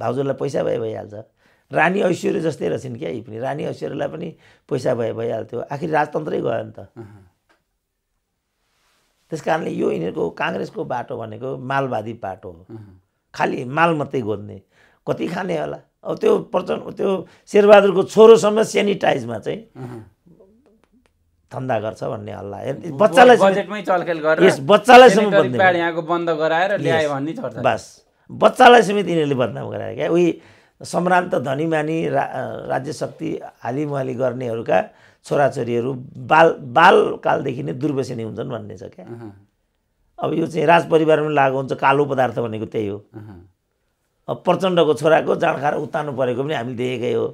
भाउजूलाई पैसा भए भइहाल्छ। रानी ऐश्वर्य जस्तै रहेछन् क्या यी पनि। रानी ऐश्वर्यलाई पनि पैसा भए भइहाल्थ्यो। आखिर राजतन्त्रै गयो नि त। त्यस कारणले यो यिनीहरूको काङ्ग्रेसको बाटो भनेको मालवादी बाटो हो। खालि माल मात्रै गोद्ने। कति खाने होला? अब त्यो प्रचण्ड त्यो शेरबहादुरको छोरोसम्म सेनिटाइजमा चाहिँ धन्दा गर्छ भन्ने हल्ला। बच्चालाई यस, बच्चालाई समेत बन्द गराएर ल्यायो भन्ने बस। बच्चालाई समेत यिनीहरूले बदनाम गरायो क्या। उही सम्भ्रान्त धनीमानी रा राज्य शक्ति हालिमुहाली गर्नेहरूका छोराछोरीहरू बाल बालकालदेखि नै दुर्व्यसनी हुन्छन् भन्ने छ क्या। अब यो चाहिँ राजपरिवारमा लागु हुन्छ कालो पदार्थ भनेको त्यही हो। अब प्रचण्डको छोराको जाँड खाएर उतार्नु परेको पनि हामीले देखेकै हो।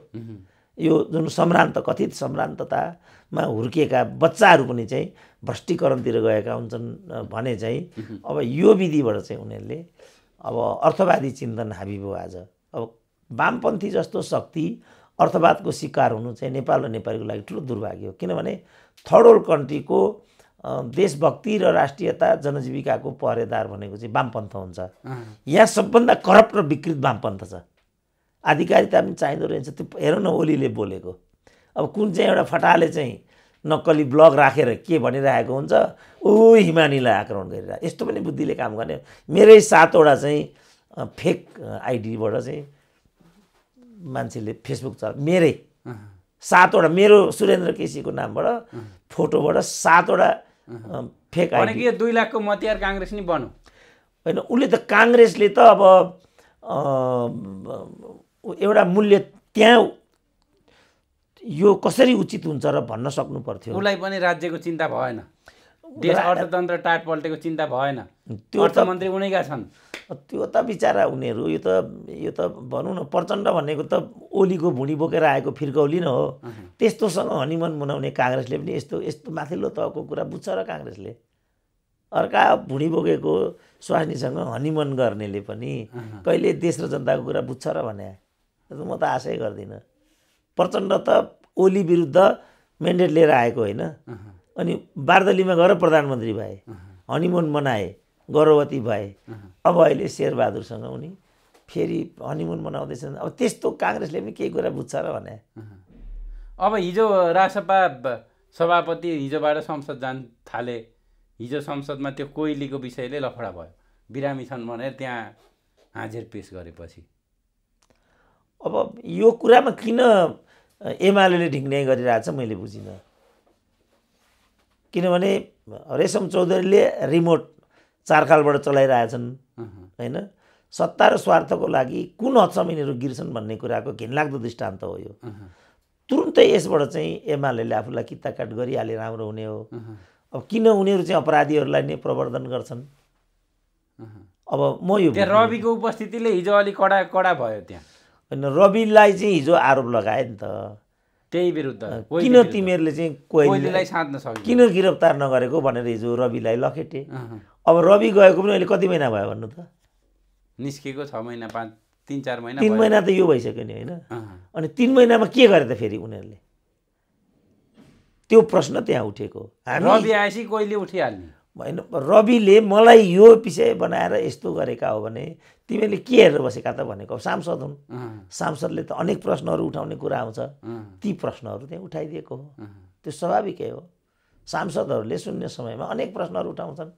यो जुन सम्भ्रान्त कथित सम्भ्रान्ततामा हुर्किएका बच्चाहरू पनि चाहिँ भ्रष्टीकरणतिर गएका हुन्छन् भने चाहिँ *laughs* अब यो विधिबाट चाहिँ उनीहरूले अब अर्थवादी चिन्तन हाबी भयो आज। अब वामपन्थी जस्तो शक्ति अर्थवादको शिकार हुनु चाहिँ नेपाल र नेपालीको लागि ठुलो दुर्भाग्य हो। किनभने थर्ड वर्ल्ड कन्ट्रीको देशभक्ति र राष्ट्रियता जनजीविकाको पहरेदार भनेको चाहिँ वामपन्थ हुन्छ। यहाँ सबभन्दा करप्ट र विकृत वामपन्थ छ। आधिकारिता पनि चाहिँदो रहेछ। त्यो हेर न ओलीले बोलेको। अब कुन चाहिँ एउटा फटाले चाहिँ नक्कली ब्लग राखेर के भनिरहेको हुन्छ ऊ हिमानीलाई आक्रमण गरिरहेको। यस्तो पनि बुद्धिले काम गर्ने मेरै सातवटा चाहिँ फेक आइडीबाट चाहिँ मान्छेले फेसबुक चला मेरै। सातवटा मेरो सुरेन्द्र केसीको नामबाट फोटोबाट सातवटा फेक आइडी। दुई लाखको मतियार काङ्ग्रेस नि बनौ होइन उसले त काङ्ग्रेसले त अब एउटा मूल्य त्यहाँ यो कसरी उचित हुन्छ र भन्न सक्नु पर्थ्यो उसलाई पनि राज्यको चिन्ता भएन। देश अर्थतन्त्र टाट पल्टेको चिन्ता भएन। त्यो अर्थमन्त्री उनैका छन्? त्यो त बिचरा उनीहरू यो त यो त भनौँ न प्रचण्ड भनेको त ओलीको भुँडी बोकेर आएको फिर्कौली न हो। त्यस्तोसँग हनिमन मनाउने काङ्ग्रेसले पनि यस्तो यस्तो माथिल्लो तहको कुरा बुझ्छ र काङ्ग्रेसले। अर्का भुँडी बोकेको स्वास्नीसँग हनिमन गर्नेले पनि कहिले देश र जनताको कुरा बुझ्छ र भने। म त आशै गर्दिनँ। प्रचण्ड त ओली विरुद्ध मेन्डेट लिएर आएको होइन। अनि बार्दलीमा गएर प्रधानमन्त्री भए हनिमुन मनाए गर्भवती भए अब अहिले शेरबहादुरसँग उनी फेरि हनिमुन मनाउँदैछन्। अब त्यस्तो काङ्ग्रेसले पनि केही कुरा बुझ्छ र भने। अब हिजो ब- सभापति हिजोबाट संसद जान थाले। हिजो संसदमा त्यो कोइलीको विषयले लफडा भयो। बिरामी छन् भनेर त्यहाँ हाजिर पेस गरेपछि। अब यो कुरामा किन एमाले ढिङ्ने गरिरहेछ मैले बुझिनँ। किनभने रेशम चौधरीले रिमोट चारखालबाट चलाइरहेछन् होइन? सत्ता र स्वार्थको लागि कुन हदसम्म यिनीहरू गिर्छन् भन्ने कुराको घिनलाग्दो दृष्टान्त हो यो। तुरुन्तै यसबाट चाहिँ एमाले आफूलाई किताकाट गरिहाले राम्रो हुने हो। अब किन उनीहरू चाहिँ अपराधीहरूलाई नै प्रवर्धन गर्छन्? अब म यो रविको उपस्थितिले हिजो अलिक कडा कडा भयो त्यहाँ। होइन रविलाई चाहिँ हिजो आरोप लगाए नि त। त्यही विरुद्ध। किन। तिमीहरूले चाहिँ कोइलीलाई साध्न सक्यो किन गिरफ्तार नगरेको भनेर हिजो रविलाई लखेटे। अब रवि गएको पनि अहिले कति महिना भयो भन्नु त? निस्केको छ महिना पाँच तिन चार महिना तिन। महिना त यो भइसक्यो नि होइन। अनि तिन महिनामा के गरे त फेरि उनीहरूले? त्यो प्रश्न त्यहाँ उठेको। रवि आएपछि कोइली उठिहाल्ने? होइन रविले मलाई यो विषय बनाएर यस्तो गरेका हो भने तिमीहरूले के हेरेर बसेका त भनेको सांसद हुन्। सांसदले त अनेक प्रश्नहरू उठाउने कुरा आउँछ। ती प्रश्नहरू त्यहाँ उठाइदिएको हो। त्यो स्वाभाविकै हो। सांसदहरूले शून्य समयमा अनेक प्रश्नहरू उठाउँछन्।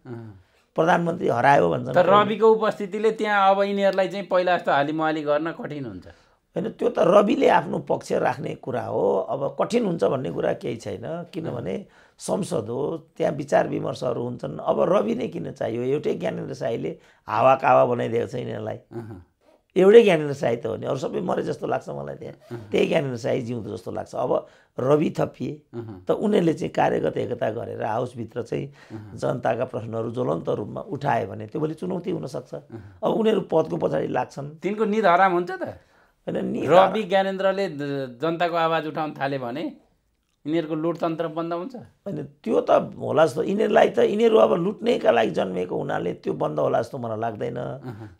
प्रधानमन्त्री हरायो भन्छन्। तर रविको उपस्थितिले त्यहाँ अब यिनीहरूलाई चाहिँ पहिला जस्तो हालिमुहाली गर्न कठिन हुन्छ। होइन त्यो त रविले आफ्नो पक्ष राख्ने कुरा हो। अब कठिन हुन्छ भन्ने कुरा केही छैन। किनभने संसद हो त्यहाँ विचार विमर्शहरू हुन्छन्। अब रवि नै किन चाहियो? एउटै ज्ञानेन्द्र साईले हावा कावा बनाइदिएको छ यिनीहरूलाई। एउटै ज्ञानेन्द्र साई त हो नि। अरू सबै मरे जस्तो लाग्छ मलाई त्यहाँ। त्यही ज्ञानेन्द्र साई जिउँदो जस्तो लाग्छ। अब रवि थपिए त उनीहरूले चाहिँ कार्यगत एकता गरेर हाउसभित्र चाहिँ जनताका प्रश्नहरू ज्वलन्त रूपमा उठायो भने त्यो भोलि चुनौती हुनसक्छ। अब उनीहरू पदको पछाडि लाग्छन्। तिनको निद हराम हुन्छ त? होइन रवि ज्ञानेन्द्रले जनताको आवाज उठाउन थाले भने यिनीहरूको लुटतन्त्र बन्द हुन्छ? होइन त्यो त होला जस्तो यिनीहरूलाई त यिनीहरू अब लुट्नेका लागि जन्मेको हुनाले त्यो बन्द होला जस्तो मलाई लाग्दैन।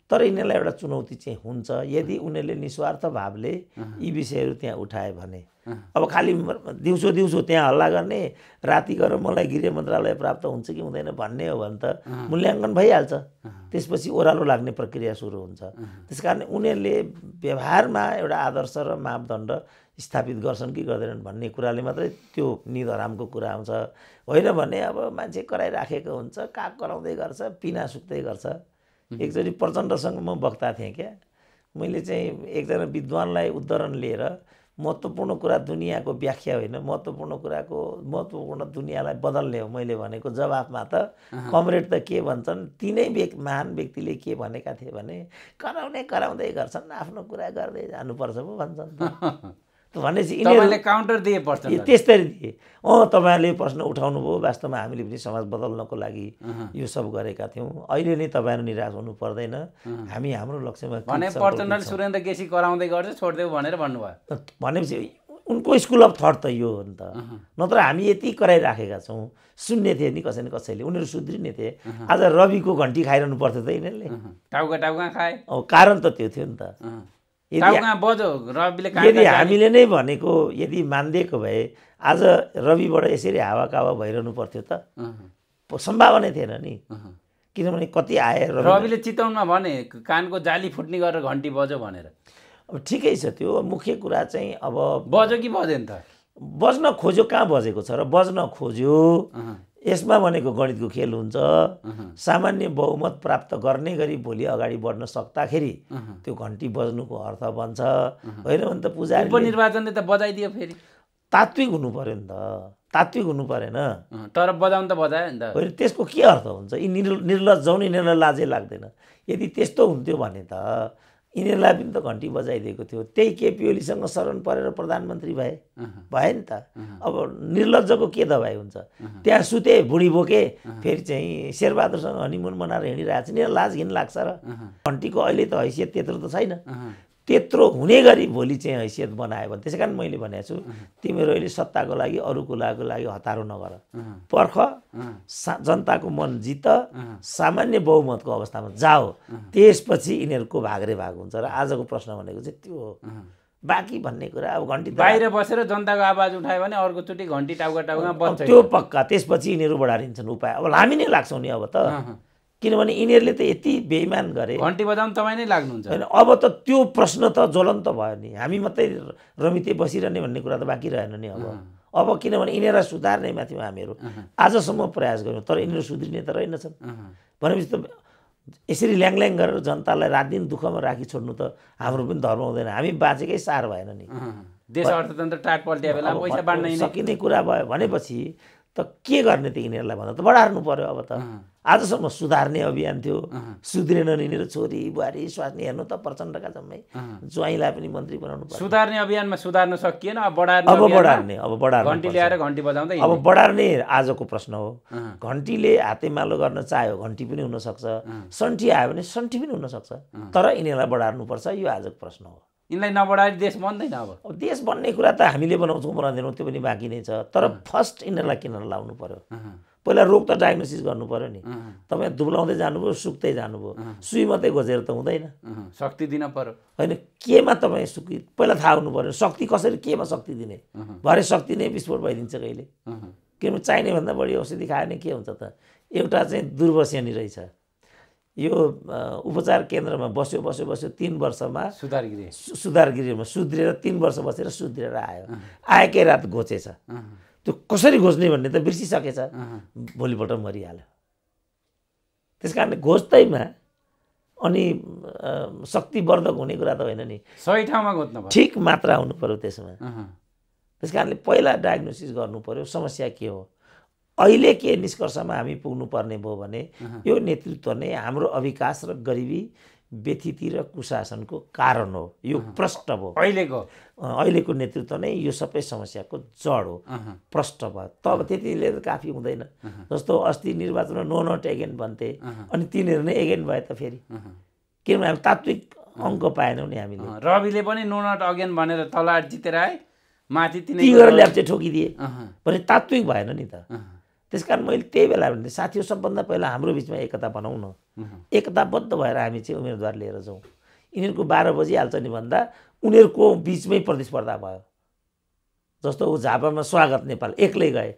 तर यिनीहरूलाई एउटा चुनौती चाहिँ हुन्छ। यदि उनीहरूले निस्वार्थ भावले यी विषयहरू त्यहाँ उठाए भने। अब खालि दिउँसो दिउँसो त्यहाँ हल्ला गर्ने राति गएर मलाई गृह मन्त्रालय प्राप्त हुन्छ कि हुँदैन भन्ने हो भने त मूल्याङ्कन भइहाल्छ। त्यसपछि ओह्रालो लाग्ने प्रक्रिया सुरु हुन्छ। त्यस कारण उनीहरूले व्यवहारमा एउटा आदर्श र मापदण्ड स्थापित गर्छन् कि गर्दैनन् भन्ने कुराले मात्रै त्यो निद हरामको कुरा आउँछ। होइन भने अब मान्छे कराइराखेको हुन्छ काग कराउँदै गर्छ पिना सुक्दै गर्छ। एकचोटि प्रचण्डसँग म वक्ता थिएँ क्या। मैले चाहिँ एकजना विद्वानलाई उद्धरण लिएर महत्त्वपूर्ण कुरा दुनियाँको व्याख्या होइन महत्त्वपूर्ण कुराको महत्त्वपूर्ण दुनियाँलाई बदल्ने हो मैले भनेको जवाफमा त कमरेड त के भन्छन् तिनै व्यक्ति महान व्यक्तिले के भनेका थिए भने कराउने कराउँदै गर्छन् आफ्नो कुरा गर्दै जानुपर्छ पो भन्छन् *laughs* भनेपछि तपाईँले यिनीहरू काउन्टर दिए पर्छ ए, त्यस्तरी दिए। अँ तपाईँहरूले प्रश्न उठाउनु भयो वास्तवमा हामीले पनि समाज बदल्नको लागि यो सब गरेका थियौँ। अहिले नै तपाईँहरू निराश हुनु पर्दैन। हामी हाम्रो लक्ष्यमा भने प्रचण्डले। सुरेन्द्र केसी कराउँदै गर्छ छोडिदेऊ भनेर भन्नुभयो। भनेपछि उनको स्कुल अफ थट त यो हो नि त। नत्र हामी यति कराइराखेका छौँ। सुन्ने थिए नि कसै न कसैले। उनीहरू सुध्रिने थिए। आज रविको घन्टी खाइरहनु पर्थ्यो त यिनीहरूले। टाउका टाउका खाए। कारण त त्यो थियो नि त। यदि? हामीले नै भनेको यदि मानिदिएको भए आज रविबाट यसरी हावा कावा भइरहनु पर्थ्यो त? सम्भावनै थिएन नि। किनभने कति आए रवि रविले चितवनमा भने कानको जाली फुट्ने गरेर घन्टी बज्यो भनेर। अब ठिकै छ त्यो। मुख्य कुरा चाहिँ अब बज्यो कि बजेन त? बज्न खोज्यो कहाँ बजेको छ र बज्न खोज्यो। यसमा भनेको गणितको खेल हुन्छ। सामान्य बहुमत प्राप्त गर्ने गरी भोलि अगाडि बढ्न सक्दाखेरि। त्यो घन्टी बज्नुको अर्थ बन्छ। होइन भने त पुजारी उपनिर्वाचनले त बजाइदियो फेरि। तात्विक हुनु पऱ्यो नि त। तात्विक हुनु परेन। तर बजाउनु त बजायो नि त। होइन त्यसको के अर्थ हुन्छ? यी निर् निर्लजाउँ यिनीहरूलाई लाजै लाग्दैन। यदि त्यस्तो हुन्थ्यो भने त यिनीहरूलाई पनि त घन्टी बजाइदिएको थियो। त्यही केपी ओलीसँग शरण परेर प्रधानमन्त्री भए भए नि त। अब निर्लज्जको के दबाई हुन्छ? त्यहाँ सुते बुढी बोके फेरि चाहिँ शेरबहादुरसँग हनिमुन मनाएर हिँडिरहेको छ नि लाज घिन लाग्छ र घन्टीको अहिले त हैसियत त्यत्रो त छैन। त्यत्रो हुने गरी भोलि चाहिँ हैसियत बनायो भने त्यसै कारण मैले भनेको छु तिमीहरू अहिले सत्ताको लागि अरू कुराको लागि हतारो नगर। पर्ख सा जनताको मन जित सामान्य बहुमतको अवस्थामा जाओ। त्यसपछि यिनीहरूको भाग्रे भाग हुन्छ र आजको प्रश्न भनेको चाहिँ त्यो हो। बाँकी भन्ने कुरा अब घन्टी बाहिर बसेर जनताको आवाज उठायो भने अर्कोचोटि घन्टी टाउका टाउका त्यो पक्का त्यसपछि यिनीहरू बढारिन्छन् उपाय। अब हामी नै लाग्छौँ नि अब त। किनभने यिनीहरूले त यति बेइमान गरे। घन्टी बजाउनु तपाईँ नै लाग्नुहुन्छ। होइन अब त त्यो प्रश्न त ज्वलन्त भयो नि। हामी मात्रै रमिते बसिरहने भन्ने कुरा त बाँकी रहेन नि अब। अब किनभने यिनीहरूलाई सुधार्नेमा थियौँ हामीहरू आजसम्म प्रयास गऱ्यौँ तर यिनीहरू सुध्रिने त रहेनछन्। भनेपछि त यसरी ल्याङल्याङ गरेर जनतालाई रात दिन दुःखमा राखी छोड्नु त हाम्रो पनि धर्म हुँदैन। हामी बाँचेकै सार भएन नि। देश अर्थतन्त्र बेला पैसा बाँड्न। सकिने कुरा भयो भनेपछि त के गर्ने त यिनीहरूलाई भन्दा त बढार्नु पर्यो अब त। आजसम्म सुधार्ने अभियान थियो। सुध्रेनन् यिनीहरू छोरी बुहारी स्वास्नी हेर्नु त प्रचण्डका जम्मै। ज्वाइँलाई पनि मन्त्री बनाउनु पर्यो सुधार्ने अभियानमा सुधार्न सकिएन अब बढार्ने अब बढार्ने अब बढार्नु घन्टी पर्छ। ल्याएर घन्टी बजाउँदै अब। बढार्ने आजको प्रश्न हो। घन्टीले हातेमालो गर्न चाह्यो घन्टी पनि हुनसक्छ। सन्ठी आयो भने सन्ठी पनि हुनसक्छ। तर यिनीहरूलाई बढार्नुपर्छ यो आजको प्रश्न हो। यिनलाई नबढाएर देश बन्दैन अब। देश बन्ने कुरा त हामीले बनाउँछौँ बनाउँदैनौँ त्यो पनि बाँकी नै छ। तर फर्स्ट यिनीहरूलाई किन लाउनु पर्यो? पहिला रोग त डायग्नोसिस गर्नु पर्यो नि। तपाईँ दुब्लाउँदै जानुभयो सुक्दै जानुभयो सुई मात्रै खोजेर त हुँदैन। शक्ति दिन पर्यो। होइन केमा तपाईँ सुकी पहिला थाहा हुनु पर्यो शक्ति कसरी केमा शक्ति दिने? भरे शक्ति नै विस्फोट भइदिन्छ कहिले। किनभने चाहिने भन्दा बढी औषधि खायो भने के हुन्छ त एउटा चाहिँ दुर्वस्यानी रहेछ। यो उपचार केन्द्रमा बस्यो बस्यो बस्यो तिन वर्षमा सुधार गिरे सु- सुधार गृहमा सुध्रिएर तिन वर्ष बसेर सुध्रिएर आयो। आएकै रात घोचेछ त्यो कसरी घोच्ने भन्ने त बिर्सिसकेछ। भोलिपल्ट मरिहाल्यो। त्यस कारणले घोच्दैमा अनि शक्तिवर्धक हुने कुरा त होइन नि। सही ठाउँमा पर्यो ठिक मात्रा हुनु पऱ्यो त्यसमा। त्यस कारणले पहिला डायग्नोसिस गर्नु पऱ्यो समस्या के हो? अहिले के निष्कर्षमा हामी पुग्नु पर्ने भयो भने यो नेतृत्व नै हाम्रो अविकास र गरिबी व्यथिति र कुशासनको कारण हो। यो प्रष्ट भयो। अहिलेको। अहिलेको नेतृत्व नै यो सबै समस्याको जड हो। प्रष्ट भयो। तब त्यतिले त काफी हुँदैन। जस्तो अस्ति निर्वाचनमा नो नट एगेन भन्थे अनि तिनीहरू नै एगेन भए त फेरि। किनभने हामी तात्विक अङ्क पाएनौँ नि हामीले। रविले पनि नो नट अगेन भनेर तलाट जितेर आए। माथि तिनै ती गरेर ल्याप्चे ठोकिदिए। भने तात्विक भएन नि त। त्यस कारण मैले त्यही बेला भने साथीहरू सबभन्दा पहिला हाम्रो बिचमा एकता बनाउँ न एकताबद्ध भएर हामी चाहिँ उम्मेदवार लिएर जाउँ। यिनीहरूको बाह्र बजिहाल्छ नि भन्दा उनीहरूको बिचमै प्रतिस्पर्धा भयो। जस्तो ऊ झापामा स्वागत नेपाल एक्लै गए।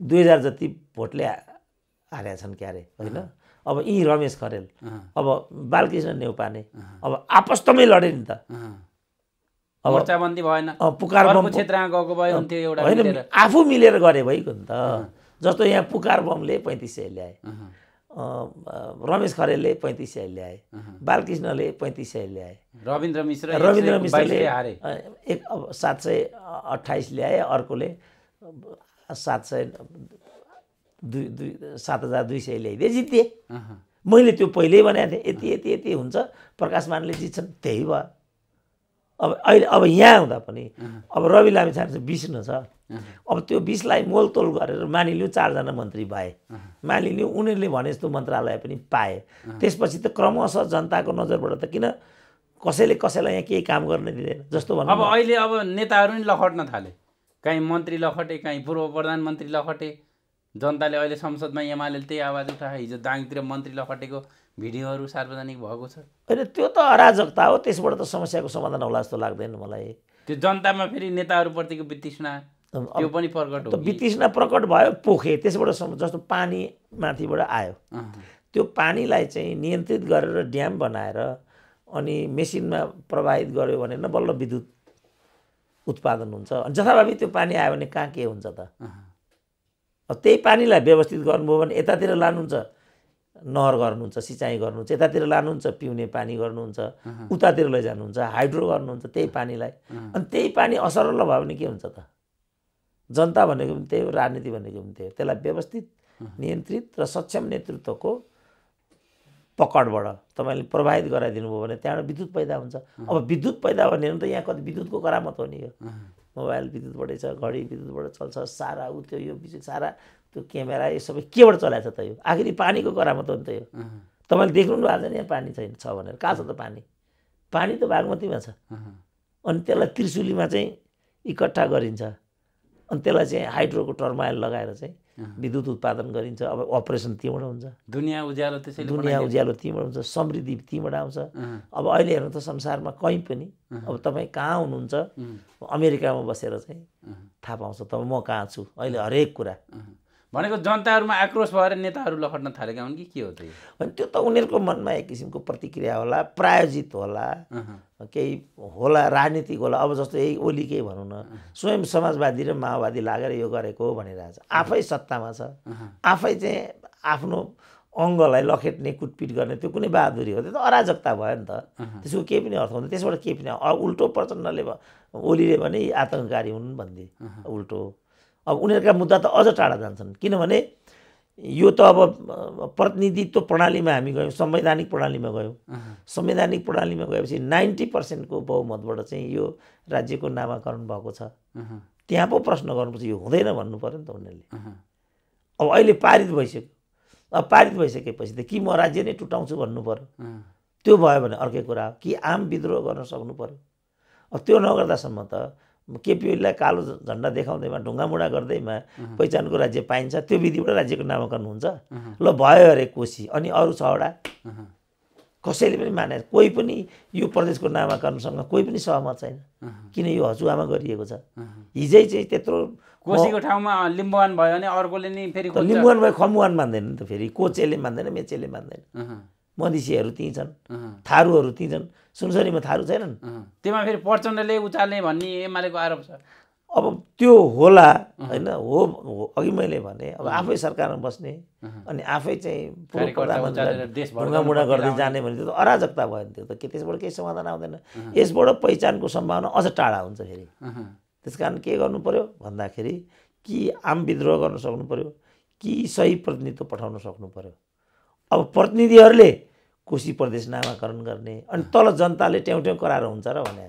दुई हजार जति भोटले हारेका छन् क्यारे होइन? अब यी रमेश खरेल अब बालकृष्ण नेउपाने अब आपस्तमै लडे नि त। अब भएन। पुकार क्षेत्रमा गएको आफू मिलेर गरे भइगयो नि त। जस्तो यहाँ पुकार बमले पैँतिस सय ल्याए। रमेश खरेलले पैँतिस सय ल्याए। बालकृष्णले पैँतिस सय ल्याए। रविन्द्र मिश्र रविन्द्र मिश्रले एक अब सात सय अठाइस ल्याए अर्कोले सात सय दुई दुई सात हजार दुई सय ल्याइदिए जिते अहँ। मैले त्यो पहिल्यै भनेको थिएँ यति यति यति हुन्छ। प्रकाश मानले जित्छन् त्यही भयो। अब अहिले अब यहाँ हुँदा पनि अब रवि लामिछाने चाहिँ बिस्नु छ। अब त्यो बिसलाई मोलतोल गरेर मानिलिउँ चारजना मन्त्री भए। मानिलिउँ उनीहरूले भने जस्तो मन्त्रालय पनि पाए। त्यसपछि त क्रमशः जनताको नजरबाट त किन कसैले कसैलाई यहाँ केही काम गर्न दिँदैन जस्तो अब भन्नु अहिले अब नेताहरू नि लखट्न थाले। काहीँ मन्त्री लखटे काहीँ पूर्व प्रधानमन्त्री लखटे। जनताले अहिले संसदमा एमाले त्यही आवाज उठाए हिजो दाङतिर मन्त्री लखटेको। भिडियोहरू सार्वजनिक भएको छ। होइन त्यो त अराजकता हो त्यसबाट त समस्याको समाधान होला जस्तो लाग्दैन मलाई। त्यो जनतामा फेरि नेताहरूप्रतिको वितृष्णा त्यो पनि प्रकट हो? वितृष्णा प्रकट भयो पोखे त्यसबाट जस्तो पानी माथिबाट आयो। त्यो पानीलाई चाहिँ नियन्त्रित गरेर ड्याम बनाएर अनि मेसिनमा प्रवाहित गऱ्यो भने न बल्ल विद्युत उत्पादन हुन्छ। अनि जथाभावी त्यो पानी आयो भने कहाँ के हुन्छ त? त्यही पानीलाई व्यवस्थित गर्नुभयो भने यतातिर लानुहुन्छ। नहर गर्नुहुन्छ सिँचाइ गर्नुहुन्छ यतातिर लानुहुन्छ पिउने पानी गर्नुहुन्छ उतातिर लैजानुहुन्छ हाइड्रो गर्नुहुन्छ त्यही पानीलाई। अनि त्यही पानी असरल भयो भने के हुन्छ त? जनता भनेको पनि त्यही हो राजनीति भनेको पनि त्यही हो। त्यसलाई व्यवस्थित नियन्त्रित र सक्षम नेतृत्वको पकडबाट तपाईँले प्रभावित गराइदिनु भयो भने त्यहाँबाट विद्युत पैदा हुन्छ। अब विद्युत पैदा भयो भने त यहाँ कति विद्युतको करामत हो नि यो। मोबाइल विद्युतबाटै छ घडी विद्युतबाट चल्छ सारा ऊ त्यो यो विषय सारा त्यो क्यामेरा यो सबै केबाट चलाएको छ त यो। आखिरी पानीको करामत हो नि त यो। तपाईँले देख्नु भएको छैन यहाँ पानी छैन छ भनेर। कहाँ छ त पानी? पानी त बागमतीमा छ। अनि त्यसलाई त्रिशुलीमा चाहिँ इकट्ठा गरिन्छ। अनि त्यसलाई चाहिँ हाइड्रोको टर्माइल लगाएर चाहिँ विद्युत उत्पादन गरिन्छ। अब अपरेसन त्यहीँबाट हुन्छ। दुनियाँ उज्यालो त्यसैले दुनियाँ। उज्यालो त्यहीँबाट हुन्छ। समृद्धि त्यहीँबाट आउँछ। अब अहिले हेर्नु त संसारमा कहीँ पनि अब तपाईँ कहाँ हुनुहुन्छ? अमेरिकामा बसेर चाहिँ थाहा पाउँछ तब म कहाँ छु? अहिले हरेक कुरा। भनेको जनताहरूमा आक्रोश भएर नेताहरू लखट्न थालेका हुन् कि के हो त यो अनि त्यो त उनीहरूको मनमा एक किसिमको प्रतिक्रिया होला प्रायोजित होला केही होला राजनीतिक होला अब जस्तो यही ओलीकै भनौँ न स्वयं समाजवादी र माओवादी लागेर यो गरेको हो भनिरहेछ आफै सत्तामा छ। आफै चाहिँ आफ्नो अङ्गलाई लखेट्ने कुटपिट गर्ने त्यो कुनै बहादुरी हो। त्यो त अराजकता भयो नि त। त्यसको केही पनि अर्थ हुँदैन। त्यसबाट केही पनि उल्टो प्रचण्डले ओलीले भने आतङ्ककारी हुन् भन्थे उल्टो। अब उनीहरूका मुद्दा त अझ टाढा जान्छन्। किनभने यो त अब प्रतिनिधित्व प्रणालीमा हामी गयौँ संवैधानिक प्रणालीमा गयौँ। संवैधानिक प्रणालीमा गएपछि नाइन्टी पर्सेन्टको बहुमतबाट चाहिँ यो राज्यको नामाकरण भएको छ। त्यहाँ पो प्रश्न गर्नुपर्छ यो हुँदैन भन्नु पऱ्यो नि त उनीहरूले। अब अहिले पारित भइसक्यो। अब पारित भइसकेपछि त कि म राज्य नै टुटाउँछु भन्नु पऱ्यो त्यो भयो भने अर्कै कुरा हो। कि आम विद्रोह गर्न सक्नु पऱ्यो अब त्यो नगर्दासम्म त केपी ओलीलाई कालो झन्डा देखाउँदैमा ढुङ्गामुढा गर्दैमा पहिचानको राज्य पाइन्छ त्यो विधिबाट राज्यको नामाकरण हुन्छ। ल भयो अरे कोसी अनि अरू छवटा। कसैले पनि माने कोही पनि यो प्रदेशको नामाकरणसँग कोही पनि सहमत छैन। किन यो हजुवामा गरिएको छ? हिजै चाहिँ त्यत्रो कोसीको ठाउँमा लिम्बुवान भयो भने अर्कोले नि फेरि। लिम्बुवान भयो खमुवान मान्दैन नि त फेरि कोचेले मान्दैन मेचेले मान्दैन। मधेसीहरू त्यहीँ छन्। थारूहरू त्यहीँ छन्। सुनसरीमा थारू छैनन्। त्यसमा फेरि प्रचण्डले उचाल्ने भन्ने एमालेको आरोप छ। अब त्यो होला होइन हो अघि मैले भने अब आफै सरकारमा बस्ने अनि आफै चाहिँ पूर्व ढुङ्गामुढा गर्दै। जाने भने त्यो त अराजकता भयो नि त्यो त के त्यसबाट केही समाधान आउँदैन। यसबाट पहिचानको सम्भावना अझ टाढा हुन्छ फेरि। त्यस कारण के गर्नु पर्यो भन्दाखेरि कि आम विद्रोह गर्न सक्नु पर्यो कि सही प्रतिनिधित्व पठाउन सक्नु पर्यो। अब प्रतिनिधिहरूले कोशी प्रदेश नामाकरण गर्ने अनि तल जनताले ट्याउ ट्याउ कराएर हुन्छ र भने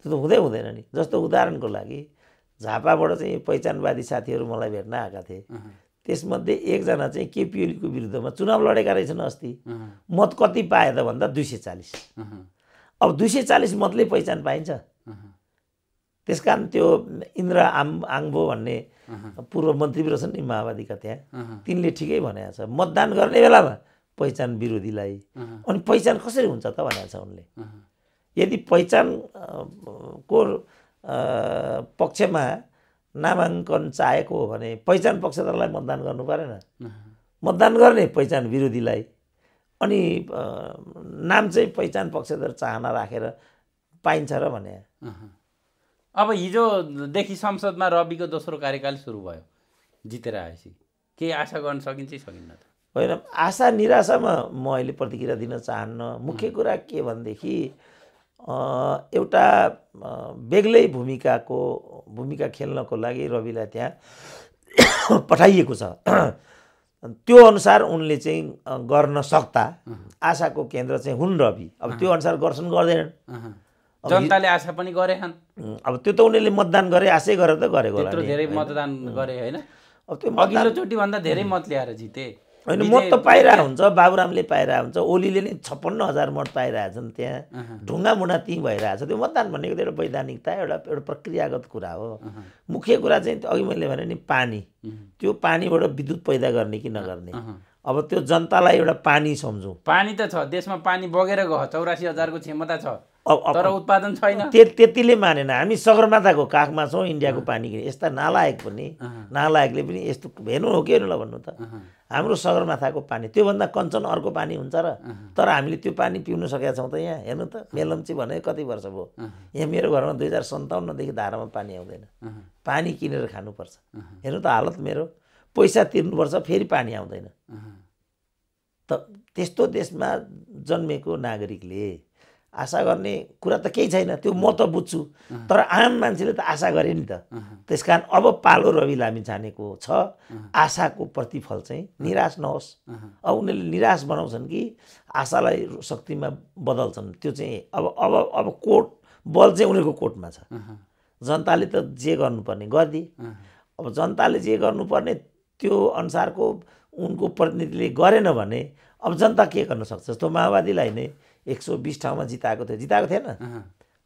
त्यो त हुँदै हुँदैन नि। जस्तो उदाहरणको लागि झापाबाट चाहिँ पहिचानवादी साथीहरू मलाई भेट्न आएका थिए। त्यसमध्ये एकजना चाहिँ केपी ओलीको विरुद्धमा चुनाव लडेका रहेछन् अस्ति। मत कति पाए त भन्दा दुई सय चालिस। अब दुई सय चालिस मतले पहिचान पाइन्छ। त्यस कारण त्यो इन्द्र आम आङ्बो भन्ने पूर्व मन्त्री पनि रहेछन् नि माओवादीका त्यहाँ। तिनले ठिकै भनेको छ। मतदान गर्ने बेलामा पहिचान विरोधीलाई। अनि पहिचान कसरी हुन्छ त भनेको छ उनले। यदि पहिचान को पक्षमा नामाङ्कन चाहेको हो भने पहिचान पक्षधरलाई मतदान गर्नु परेन। मतदान गर्ने पहिचान विरोधीलाई। अनि नाम चाहिँ पहिचान पक्षधर चाहना राखेर पाइन्छ र भने। अब हिजोदेखि संसदमा रविको दोस्रो कार्यकाल सुरु भयो। जितेर आएपछि। केही आशा गर्न सकिन्छ कि सकिन्न त? होइन आशा निराशामा म अहिले प्रतिक्रिया दिन चाहन्न। मुख्य कुरा के भनेदेखि एउटा बेग्लै भूमिकाको भूमिका खेल्नको लागि रविलाई त्यहाँ *coughs* पठाइएको छ। *coughs* त्यो अनुसार उनले चाहिँ गर्न सक्दा आशाको केन्द्र चाहिँ हुन् रवि। अब त्यो अनुसार गर्छन् गर्दैनन्। जनताले आशा पनि गरेछन् उम्, अब त्यो त उनीहरूले मतदान गरे आशै गरेर त गरेको धेरै? मतदान गरे होइन? अब त्यो मतदान अघिल्लोचोटि भन्दा धेरै मत ल्याएर जिते। होइन मत त पाइरहेको हुन्छ बाबुरामले पाइरहेको हुन्छ ओलीले नि छप्पन्न हजार मत पाइरहेछन् त्यहाँ। ढुङ्गा मुढा ती भइरहेछ त्यो मतदान भनेको त एउटा वैधानिकता एउटा एउटा प्रक्रियागत कुरा हो। मुख्य कुरा चाहिँ अघि मैले भने नि पानी। त्यो पानीबाट विद्युत पैदा गर्ने कि नगर्ने? अब त्यो जनतालाई एउटा पानी सम्झौँ। पानी त छ देशमा पानी बगेर गयो चौरासी हजारको क्षमता छ। तर उत्पादन छैन। त्यो त्यतिले मानेन। हामी सगरमाथाको काखमा छौँ इन्डियाको पानी किने। यस्ता नालायक पनि नालायकले पनि यस्तो हेर्नु हो कि हेर्नु ल भन्नु त। हाम्रो सगरमाथाको पानी त्योभन्दा कञ्चन अर्को पानी हुन्छ र। तर हामीले त्यो पानी पिउन सकेका छौँ त यहाँ हेर्नु त मेलम्ची भने कति वर्ष भयो? यहाँ मेरो घरमा दुई हजार सन्ताउन्नदेखि धारामा पानी आउँदैन। पानी किनेर खानुपर्छ। हेर्नु त हालत मेरो पैसा तिर्नुपर्छ फेरि पानी आउँदैन। त त्यस्तो देशमा जन्मेको नागरिकले आशा गर्ने कुरा त केही छैन। त्यो म त बुझ्छु। तर आम मान्छेले त आशा गरे नि त। त्यस कारण अब पालो रवि लामी छानेको छ। आशाको प्रतिफल चाहिँ निराश नहोस्। अब उनीहरूले निराश बनाउँछन् कि आशालाई शक्तिमा बदल्छन्। त्यो चाहिँ अब अब अब कोर्ट बल चाहिँ उनीहरूको कोर्टमा छ। जनताले त जे गर्नुपर्ने गरिदिए। अब जनताले जे गर्नुपर्ने त्यो अनुसारको उनको प्रतिनिधिले गरेन भने अब जनता के गर्न सक्छ? जस्तो माओवादीलाई नै एक सौ बिस ठाउँमा जिताएको थियो जिताएको थिएन।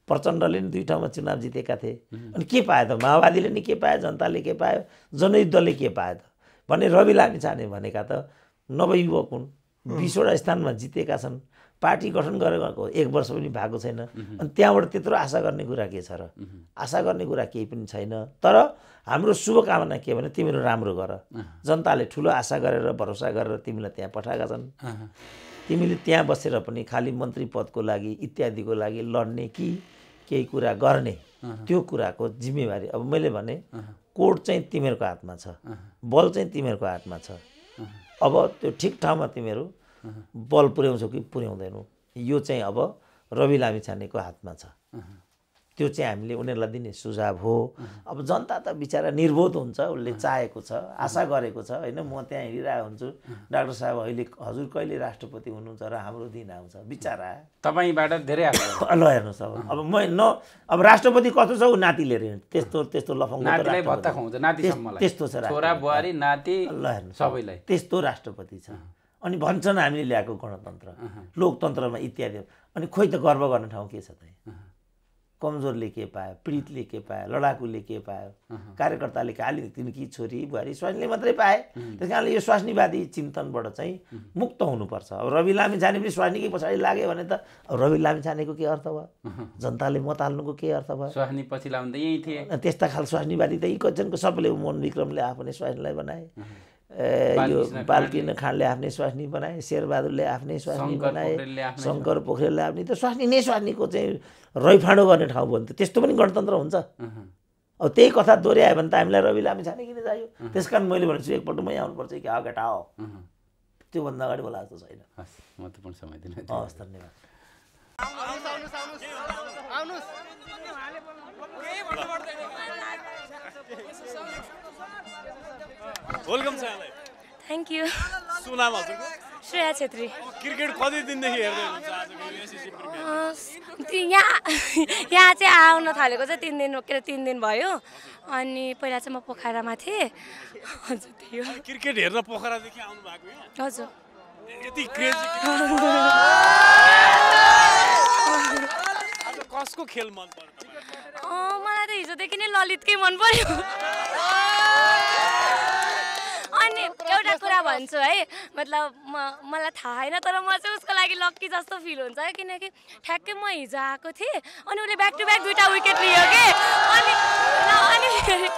प्रचण्डले नि दुई ठाउँमा चुनाव जितेका थिए। अनि के पायो त? माओवादीले नि के पायो? जनताले के पायो? जनयुद्धले के पायो त? भने रवि लामी छाने भनेका त नवयुवक हुन्। बिसवटा स्थानमा जितेका छन्। पार्टी गठन गरेको एक वर्ष पनि भएको छैन। अनि त्यहाँबाट त्यत्रो आशा गर्ने कुरा के छ र? आशा गर्ने कुरा केही पनि छैन। तर हाम्रो शुभकामना के भने तिमीहरू राम्रो गर। जनताले ठुलो आशा गरेर भरोसा गरेर तिमीलाई त्यहाँ पठाएका छन्। तिमीले त्यहाँ बसेर पनि खालि मन्त्री पदको लागि इत्यादिको लागि लड्ने कि केही कुरा गर्ने त्यो कुराको जिम्मेवारी। अब मैले भने कोर्ट चाहिँ तिमीहरूको हातमा छ। बल चाहिँ तिमीहरूको हातमा छ। अब त्यो ठिक ठाउँमा तिमीहरू बल पुर्याउँछौ कि पुर्याउँदैनौ यो चाहिँ अब रवि लामी छानेको हातमा छ। त्यो चाहिँ हामीले उनीहरूलाई दिने सुझाव हो। अब जनता त बिचरा निर्बोध हुन्छ उसले चाहेको छ आशा गरेको छ होइन? म त्यहाँ हिँडिरहेको हुन्छु। डाक्टर साहब अहिले हजुर कहिले राष्ट्रपति हुनुहुन्छ र हाम्रो दिन आउँछ? बिचरा। तपाईँबाट धेरै ल हेर्नुहोस् अब। अब म न अब राष्ट्रपति कस्तो छ? ऊ नाति लिएर हिँड्छ। त्यस्तो त्यस्तो नातिसम्मलाई। त्यस्तो छ छोरा राष्ट्रपति। बुहारी नाति ल हेर्नुहोस्। सबैलाई। त्यस्तो राष्ट्रपति छ। अनि भन्छन् हामीले ल्याएको गणतन्त्र। लोकतन्त्रमा इत्यादि। अनि खोइ त गर्व गर्ने ठाउँ के छ त? कमजोरले के पायो पीडितले के पायो लडाकुले के पायो। कार्यकर्ताले के तिनकी छोरी बुहारी स्वास्नीले मात्रै पाए। त्यस कारणले यो स्वास्नीवादी चिन्तनबाट चाहिँ मुक्त हुनुपर्छ। अब रवि लामी छाने पनि स्वास्नीकै पछाडि लाग्यो भने त अब रवि लामी छानेको के अर्थ भयो? जनताले मत हाल्नुको के अर्थ भयो? स्वास्नी पछि लाउँदा यहीँ थिए। त्यस्ता खाल स्वास्नीवादी त यी कतिजनको सबैले मोहन विक्रमले आफ्नै स्वास्नीलाई बनाए। यो बालकृष्ण खाँडले आफ्नै स्वास्नी बनाए शेरबहादुरले आफ्नै स्वास्नी बनाए शङ्कर पोखरेलले आफ्नै त स्वास्नी नै स्वास्नीको चाहिँ रैफाँडो गर्ने ठाउँ भयो भने त। त्यस्तो पनि गणतन्त्र हुन्छ। अब त्यही कथा दोहोऱ्यायो भने त हामीलाई रवि लामी छाने किन चाहियो त्यस कारण मैले भनेको छु एकपल्ट मै आउनुपर्छ कि केटा हो त्योभन्दा अगाडि होला जस्तो छैन। महत्त्वपूर्ण समय दिनु हवस् धन्यवाद। वेलकम छ यहाँलाई थ्याङ्क यू सुनाम हजुरको श्रेया छेत्री क्रिकेट कति दिनदेखि हेर्दै हुनुहुन्छ यहाँ यहाँ चाहिँ आउन थालेको चाहिँ तिन दिन के अरे तिन दिन भयो अनि पहिला चाहिँ म पोखरामा थिएँ हजुर त्यही हो क्रिकेट हेर्न पोखरादेखि आउनु भएको हजुर यति कसको खेल मन पर्छ अँ, मलाई त हिजोदेखि नै ललितकै मन पर्यो अनि एउटा कुरा भन्छु है मतलब म मलाई थाहा छैन तर म चाहिँ उसको लागि लक्की जस्तो फिल हुन्छ किनकि ठ्याक्कै म हिजो आएको थिएँ अनि उसले ब्याक टु ब्याक दुइटा विकेट लियो कि? अनि अनि फेरि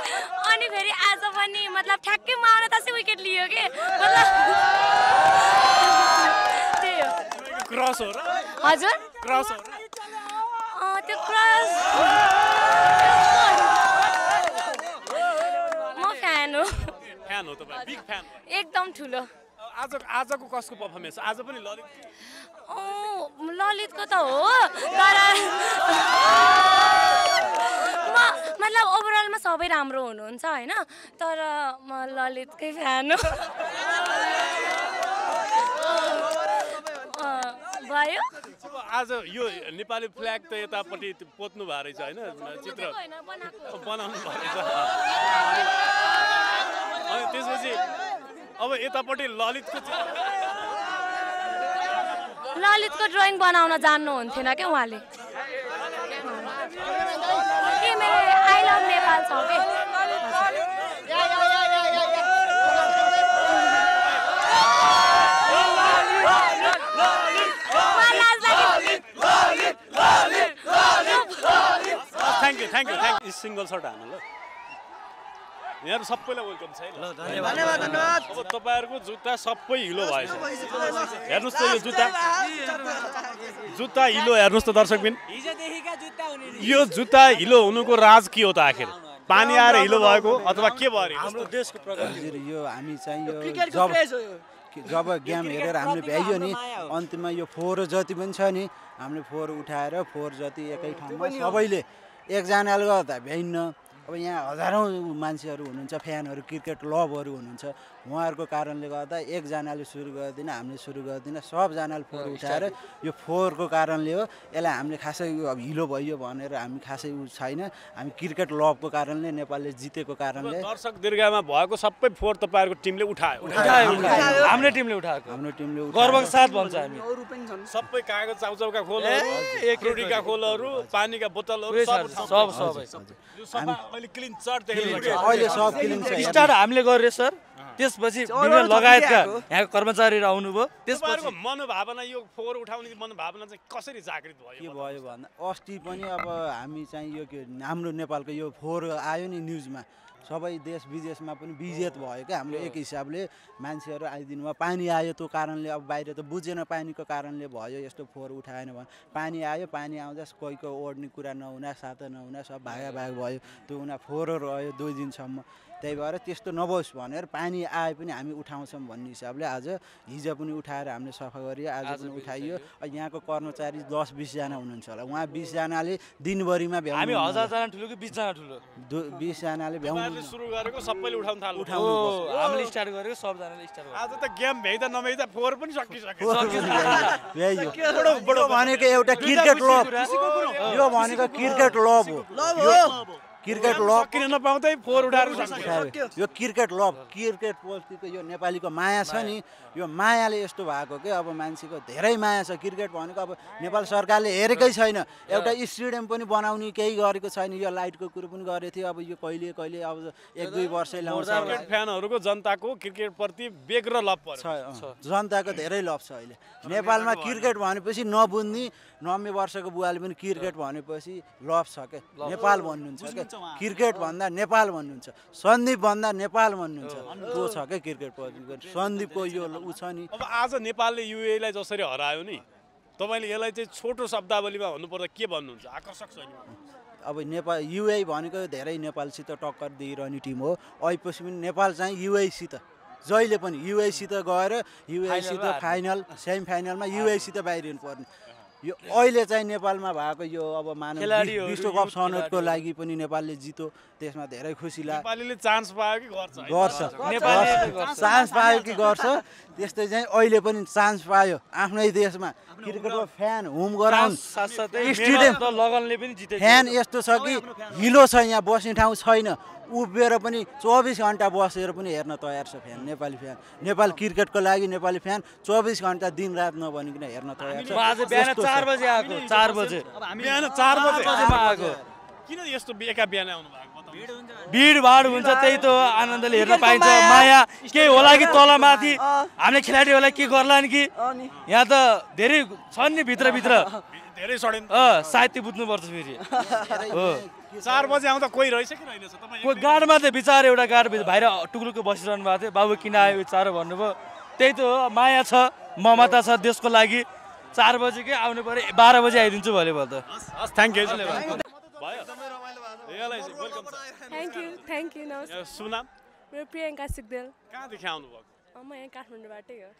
अनि फेरि आज पनि मतलब ठ्याक्कै म आउन तसै विकेट लियो कि? मतलब त्यही हो। क्रस हो र? हजुर? क्रस हो र? अँ, त्यो क्रस *laughs* म फ्यान हो। फ्यान हो तपाईँ बिग फ्यान एकदम ठुलो। आज आजको कसको पर्फर्मेन्स आज पनि ललित ललितको त हो तर मतलब ओभरअलमा सबै राम्रो हुनुहुन्छ होइन? तर म ललितकै फ्यान हो। भयो। आज यो नेपाली फ्ल्याग त यतापट्टि पोत्नु भएको रहेछ होइन? चित्र। बनाउनु भएको रहेछ अनि त्यसपछि अब यतापट्टि ललितको ललितको ड्रइङ बनाउन जान्नुहुन्थेन क्या उहाँले के मेरो आई लभ नेपाल छ कि उहाँ नाच्दाखेरि thank you thank you thank you single shirt हानु ल यहाँहरू सबैलाई वेलकम छ है ल। अब तपाईँहरूको जुत्ता सबै हिलो भएछ। हेर्नुहोस् त यो जुत्ता। जुत्ता हिलो हेर्नुहोस् त दर्शकबिन। यो जुत्ता हिलो हुनुको राज के हो त आखिर? पानी आएर हिलो भएको अथवा के भयो अरे? हजुर यो हामी चाहिँ यो जब जब गेम हेरेर हामीले भ्याइयो नि अन्तिममा यो फोहोर जति पनि छ नि हामीले फोहोर उठाएर फोहोर जति एकै ठाउँमा सबैले एकजनाले गर्दा भ्याइन्न अब यहाँ हजारौँ मान्छेहरू हुनुहुन्छ फ्यानहरू क्रिकेट लभहरू हुनुहुन्छ। उहाँहरूको कारणले गर्दा एकजनाले सुरु गर्दैन हामीले सुरु गर्दैन सबजनाले फोहोर उठाएर यो फोहोरको कारणले हो यसलाई हामीले खासै अब हिलो भयो भनेर हामी खासै उ छैन। हामी क्रिकेट लभको कारणले नेपालले जितेको कारणले। दर्शक दीर्घामा भएको सबै फोहोर तपाईँहरूको टिमले उठायो। हाम्रो टिमले उठाएको। हाम्रो टिमले गर्वको साथ भन्छ हामी। सबै कागज चाउचाउका खोलहरू फ्रुटीका खोलहरू। पानीका बोतलहरू सब सब स्टार्ट हामीले गरेर सर। त्यसपछि लगायतका यहाँको कर्मचारीहरू आउनुभयो। त्यसपछि मनोभावना यो फोहोर उठाउने मनोभावना चाहिँ कसरी जागृत के भयो भयो भन्दा अस्ति पनि अब हामी चाहिँ यो के हाम्रो नेपालको यो फोहोर आयो नि न्युजमा। सबै देश विदेशमा पनि विजेत भयो क्या। हाम्रो एक हिसाबले मान्छेहरू आइदिनु भयो पानी आयो त्यो कारणले अब बाहिर त बुझेन पानीको कारणले भयो यस्तो फोहोर उठाएन भने। पानी आयो पानी आउँदा कोहीको ओढ्ने कुरा नहुना साता नहुना सब भागा भाग भयो। त्यो उनीहरू फोहोर रह्यो दुई दिनसम्म। त्यही भएर त्यस्तो नबोस् भनेर पानी आए पनि हामी उठाउँछौँ भन्ने हिसाबले आज हिजो पनि उठाएर हामीले सफा गरियो आज पनि उठाइयो। अब यहाँको कर्मचारी दस बिसजना हुनुहुन्छ होला। उहाँ बिसजनाले दिनभरिमा हामी भ्याउनु हजारजना ठुलो कि बिसजना ठुलो? बिसजनाले भ्याउनु सुरु गरेको सबैले उठाउनु थाल्नु हो हामीले स्टार्ट गरेको सबजनाले स्टार्ट गरेको। आज त गेम भ्याइदा नभ्याइदा फोहोर पनि सकिसक्यो भनेको एउटा क्रिकेट लभ यो भनेको क्रिकेट लभ हो। क्रिकेट लभ किन नपाउँदै फोहोर उठाएर यो क्रिकेट लभ क्रिकेट प्रतिको यो नेपालीको माया छ नि यो मायाले यस्तो भएको के? अब मान्छेको धेरै माया छ क्रिकेट भनेको। अब नेपाल सरकारले हेरेकै छैन। एउटा स्टेडियम पनि बनाउने केही गरेको छैन। यो लाइटको कुरो पनि गरेको थियो। अब यो कहिले कहिले अब एक दुई वर्ष ल्याउँछ होला। क्रिकेट फ्यानहरूको जनताको क्रिकेट प्रति बेग र लभ पर्यो छ। जनताको धेरै लभ छ अहिले। नेपालमा क्रिकेट भनेपछि नबुझ्ने नब्बे वर्षको बुवाले पनि क्रिकेट भनेपछि लभ छ क्या नेपाल भन्नुहुन्छ क्या क्रिकेट भन्दा नेपाल भन्नुहुन्छ। सन्दीप भन्दा नेपाल भन्नुहुन्छ। त्यो छ क्या क्रिकेट सन्दीपको यो ऊ छ नि। अब आज नेपालले युएलाई जसरी हरायो नि तपाईँले यसलाई चाहिँ छोटो शब्दावलीमा भन्नुपर्दा के भन्नुहुन्छ? आकर्षक छैन अब नेपाल युए भनेको धेरै नेपालसित टक्कर दिइरहने टिम हो। अहिलेपछि पनि नेपाल चाहिँ युएसित जहिले पनि युएसित गएर युएसित फाइनल सेमी फाइनलमा युएसित बाहिरिनु पर्ने यो अहिले चाहिँ नेपालमा भएको यो अब मानव खेलाडीहरू, विश्वकप छनौटको लागि पनि नेपालले जित्यो त्यसमा धेरै खुसी लाग्यो नेपालीले चान्स पायो कि गर्छ। चान्स पायो कि गर्छ? त्यस्तै चाहिँ अहिले पनि चान्स पायो। आफ्नै देशमा क्रिकेटको फ्यान होम गराउन्। साथसाथै स्टेडियम त लगनले पनि जितेको फ्यान यस्तो छ कि हिलो छ यहाँ बस्ने ठाउँ छैन। उभिएर पनि चौबिस घन्टा बसेर पनि हेर्न तयार छ फ्यान नेपाली फ्यान। नेपाल क्रिकेटको लागि नेपाली फ्यान चौबिस घन्टा दिन रात नभनिकन हेर्न तयार छ। किन यस्तो एका बिहान आउनु भएको बताउनुहोस्। भिडभाड हुन्छ त्यही त आनन्दले हेर्न पाइन्छ। माया। केही होला कि तल माथि हामीले खेलाडीहरूलाई के गर्लान् कि? यहाँ त धेरै छन् नि भित्रभित्र। *laughs* धेरै सडेन। अँ साहित्य बुझ्नुपर्छ फेरि। हो चार बजे आउँदा कोही रहेछ कि कोही गाडमा त बिचार एउटा गाड बाहिर टुक्रुको बसिरहनु भएको थियो। बाबु किन आयो बिचारो भन्नुभयो। त्यही त हो माया छ ममता छ देशको लागि। चार बजीकै आउनु पऱ्यो? बाह्र बजी आइदिन्छु भोलि भल त। हस् थ्याङ्क यू भयो। यसलाई वेलकम छ थ्याङ्क यू थ्याङ्क यू नमस्ते यहाँ सुनाम मेरो प्रियङ्का सिग्देल। कहाँदेखि आउनुभएको? म यहाँ काठमाडौँबाटै हो।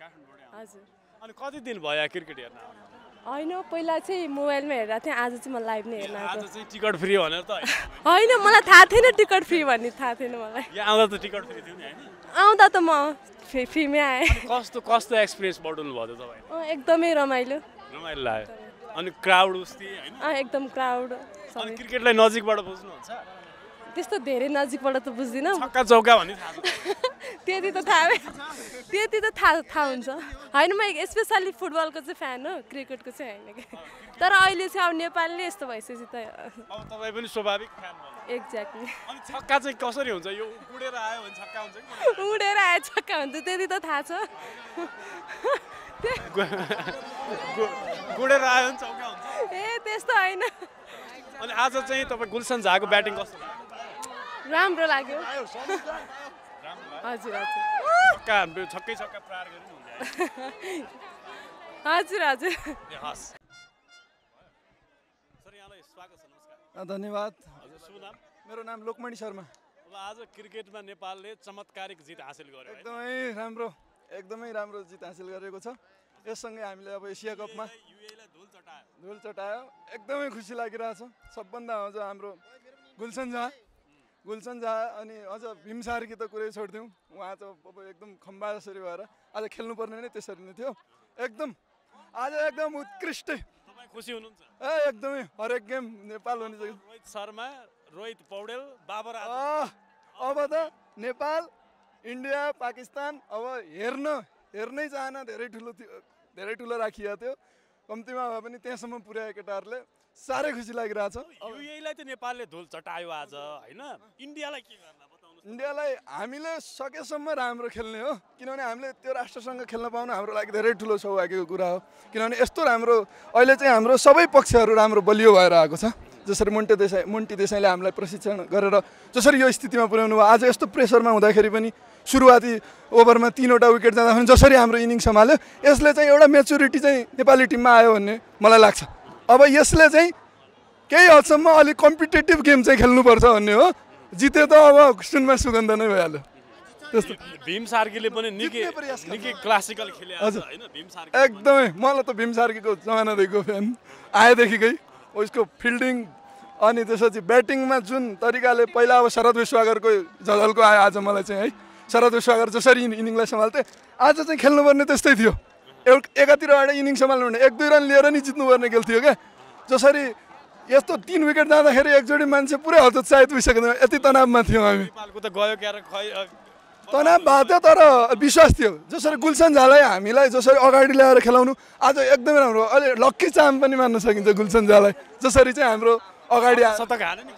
हजुर। अनि कति दिन भयो क्रिकेट हेर्न आउनु? होइन पहिला चाहिँ मोबाइलमा हेरेको थिएँ आज चाहिँ म लाइभ नै हेर्न टिकट फ्री भनेर त होइन। मलाई थाहा थिएन टिकट फ्री भन्ने थाहा थिएन मलाई। आउँदा त टिकट फ्री थियो नि आउँदा त म फ्रीमै आएँ। कस्तो कस्तो एक्सपिरियन्स बटुल्नु भयो त तपाईँ? एकदमै रमाइलो। रमाइलो लाग्यो। अनि क्राउड उस्ती एकदम क्राउड क्रिकेटलाई नजिकबाट बुझ्नुहुन्छ? त्यस्तो धेरै नजिकबाट त बुझ्दिनँ। *laughs* त्यति त थाहा त्यति त थाहा थाहा हुन्छ। होइन म स्पेसल्ली फुटबलको चाहिँ फ्यान हो क्रिकेटको चाहिँ होइन कि। तर अहिले चाहिँ अब नेपालले यस्तो भइसकेपछि त तपाईँ पनि स्वाभाविक एक्ज्याक्टली अनि छक्का चाहिँ कसरी हुन्छ? यो उडेर आयो भने छक्का हुन्छ उडेर आए छक्का हुन्छ त्यति त थाहा छ। गुडेर आयो भने हुन्छ। ए त्यस्तो होइन। अनि आज चाहिँ तपाईँ गुलसन झाको ब्याटिङ कस्तो? राम्रो लाग्यो। हजुर हजुर। हजुर हजुर। ए, हस्। सर यहाँलाई स्वागत छ नमस्कार। धन्यवाद। मेरो नाम लोकमणि शर्मा। अब आज क्रिकेटमा नेपालले चमत्कारिक जित हासिल गर्यो है। एकदमै राम्रो एकदमै राम्रो जित हासिल गरेको छ। यससँगै हामीले अब एसिया कपमा युएलाई धुल चटायो। धुल चटायो। एकदमै खुसी लागिरहेछ। सबभन्दा अझ हाम्रो गुलसन झा। गुलसन झा अनि अझ भीम सार्की त कुरै छोडिदिउँ। उहाँ त अब एकदम खम्बा जसरी भएर आज खेल्नुपर्ने नै त्यसरी नै थियो। एकदम आज एकदम उत्कृष्ट। खुसी हुनुहुन्छ? ए एकदमै हरेक गेम नेपाल हुने रोहित शर्मा रोहित पौडेल बाबर अब त नेपाल इन्डिया पाकिस्तान अब हेर्न हेर्नै चाहना धेरै ठुलो थियो धेरै ठुलो राखिएको थियो। कम्तीमा भए पनि त्यहाँसम्म पुर्यायो केटाहरूले साह्रै खुसी लागिरहेछ। युएलाई त नेपालले धुल चटायो आज होइन? इन्डियालाई के इन्डियालाई हामीले सकेसम्म राम्रो खेल्ने हो किनभने हामीले त्यो राष्ट्रसँग खेल्न पाउनु हाम्रो लागि धेरै ठुलो सौभाग्यको कुरा हो। किनभने यस्तो राम्रो अहिले चाहिँ हाम्रो सबै पक्षहरू राम्रो बलियो भएर आएको छ। जसरी मुन्टे देसाई मुन्टी देसाईले हामीलाई प्रशिक्षण गरेर जसरी यो स्थितिमा पुर्याउनु भयो आज यस्तो प्रेसरमा हुँदाखेरि पनि सुरुवाती ओभरमा तिनवटा विकेट जाँदा पनि जसरी हाम्रो इनिङ सम्हाल्यो यसले चाहिँ एउटा मेच्युरिटी चाहिँ नेपाली टिममा आयो भन्ने मलाई लाग्छ। अब यसले चाहिँ केही हदसम्म अलिक कम्पिटेटिभ गेम चाहिँ खेल्नुपर्छ भन्ने हो। जिते त अब सुनमा सुगन्ध नै भइहाल्यो। त्यस्तो। भीम सार्कीले पनि निकै क्लासिकल खेले हजुर। एकदमै। मलाई त भीम सार्कीको जमानादेखिको फ्यान। आएदेखिकै उसको फिल्डिङ अनि त्यसपछि ब्याटिङमा जुन तरिकाले पहिला अब शरद विश्वागरको झलको आयो आज मलाई चाहिँ है। शरद विश्वागर जसरी इनि- इनिङलाई सम्हाल्थे आज चाहिँ खेल्नुपर्ने त्यस्तै थियो। एउ एकातिरबाट इनिङ सम्हाल्नु भने एक दुई रन लिएर नि जित्नुपर्ने खेल थियो क्या जसरी यस्तो तिन विकेट जाँदाखेरि एकचोटि मान्छे पुरै हतोत्साहित भइसकेको यति तनावमा थियौँ हामी। तनाव भएको थियो तर विश्वास थियो। जसरी गुलसन झालाई हामीलाई जसरी अगाडि ल्याएर खेलाउनु आज एकदमै राम्रो। अहिले लक्की चाम पनि मान्न सकिन्छ गुलसन झालाई। जसरी चाहिँ हाम्रो अगाडि हाने नि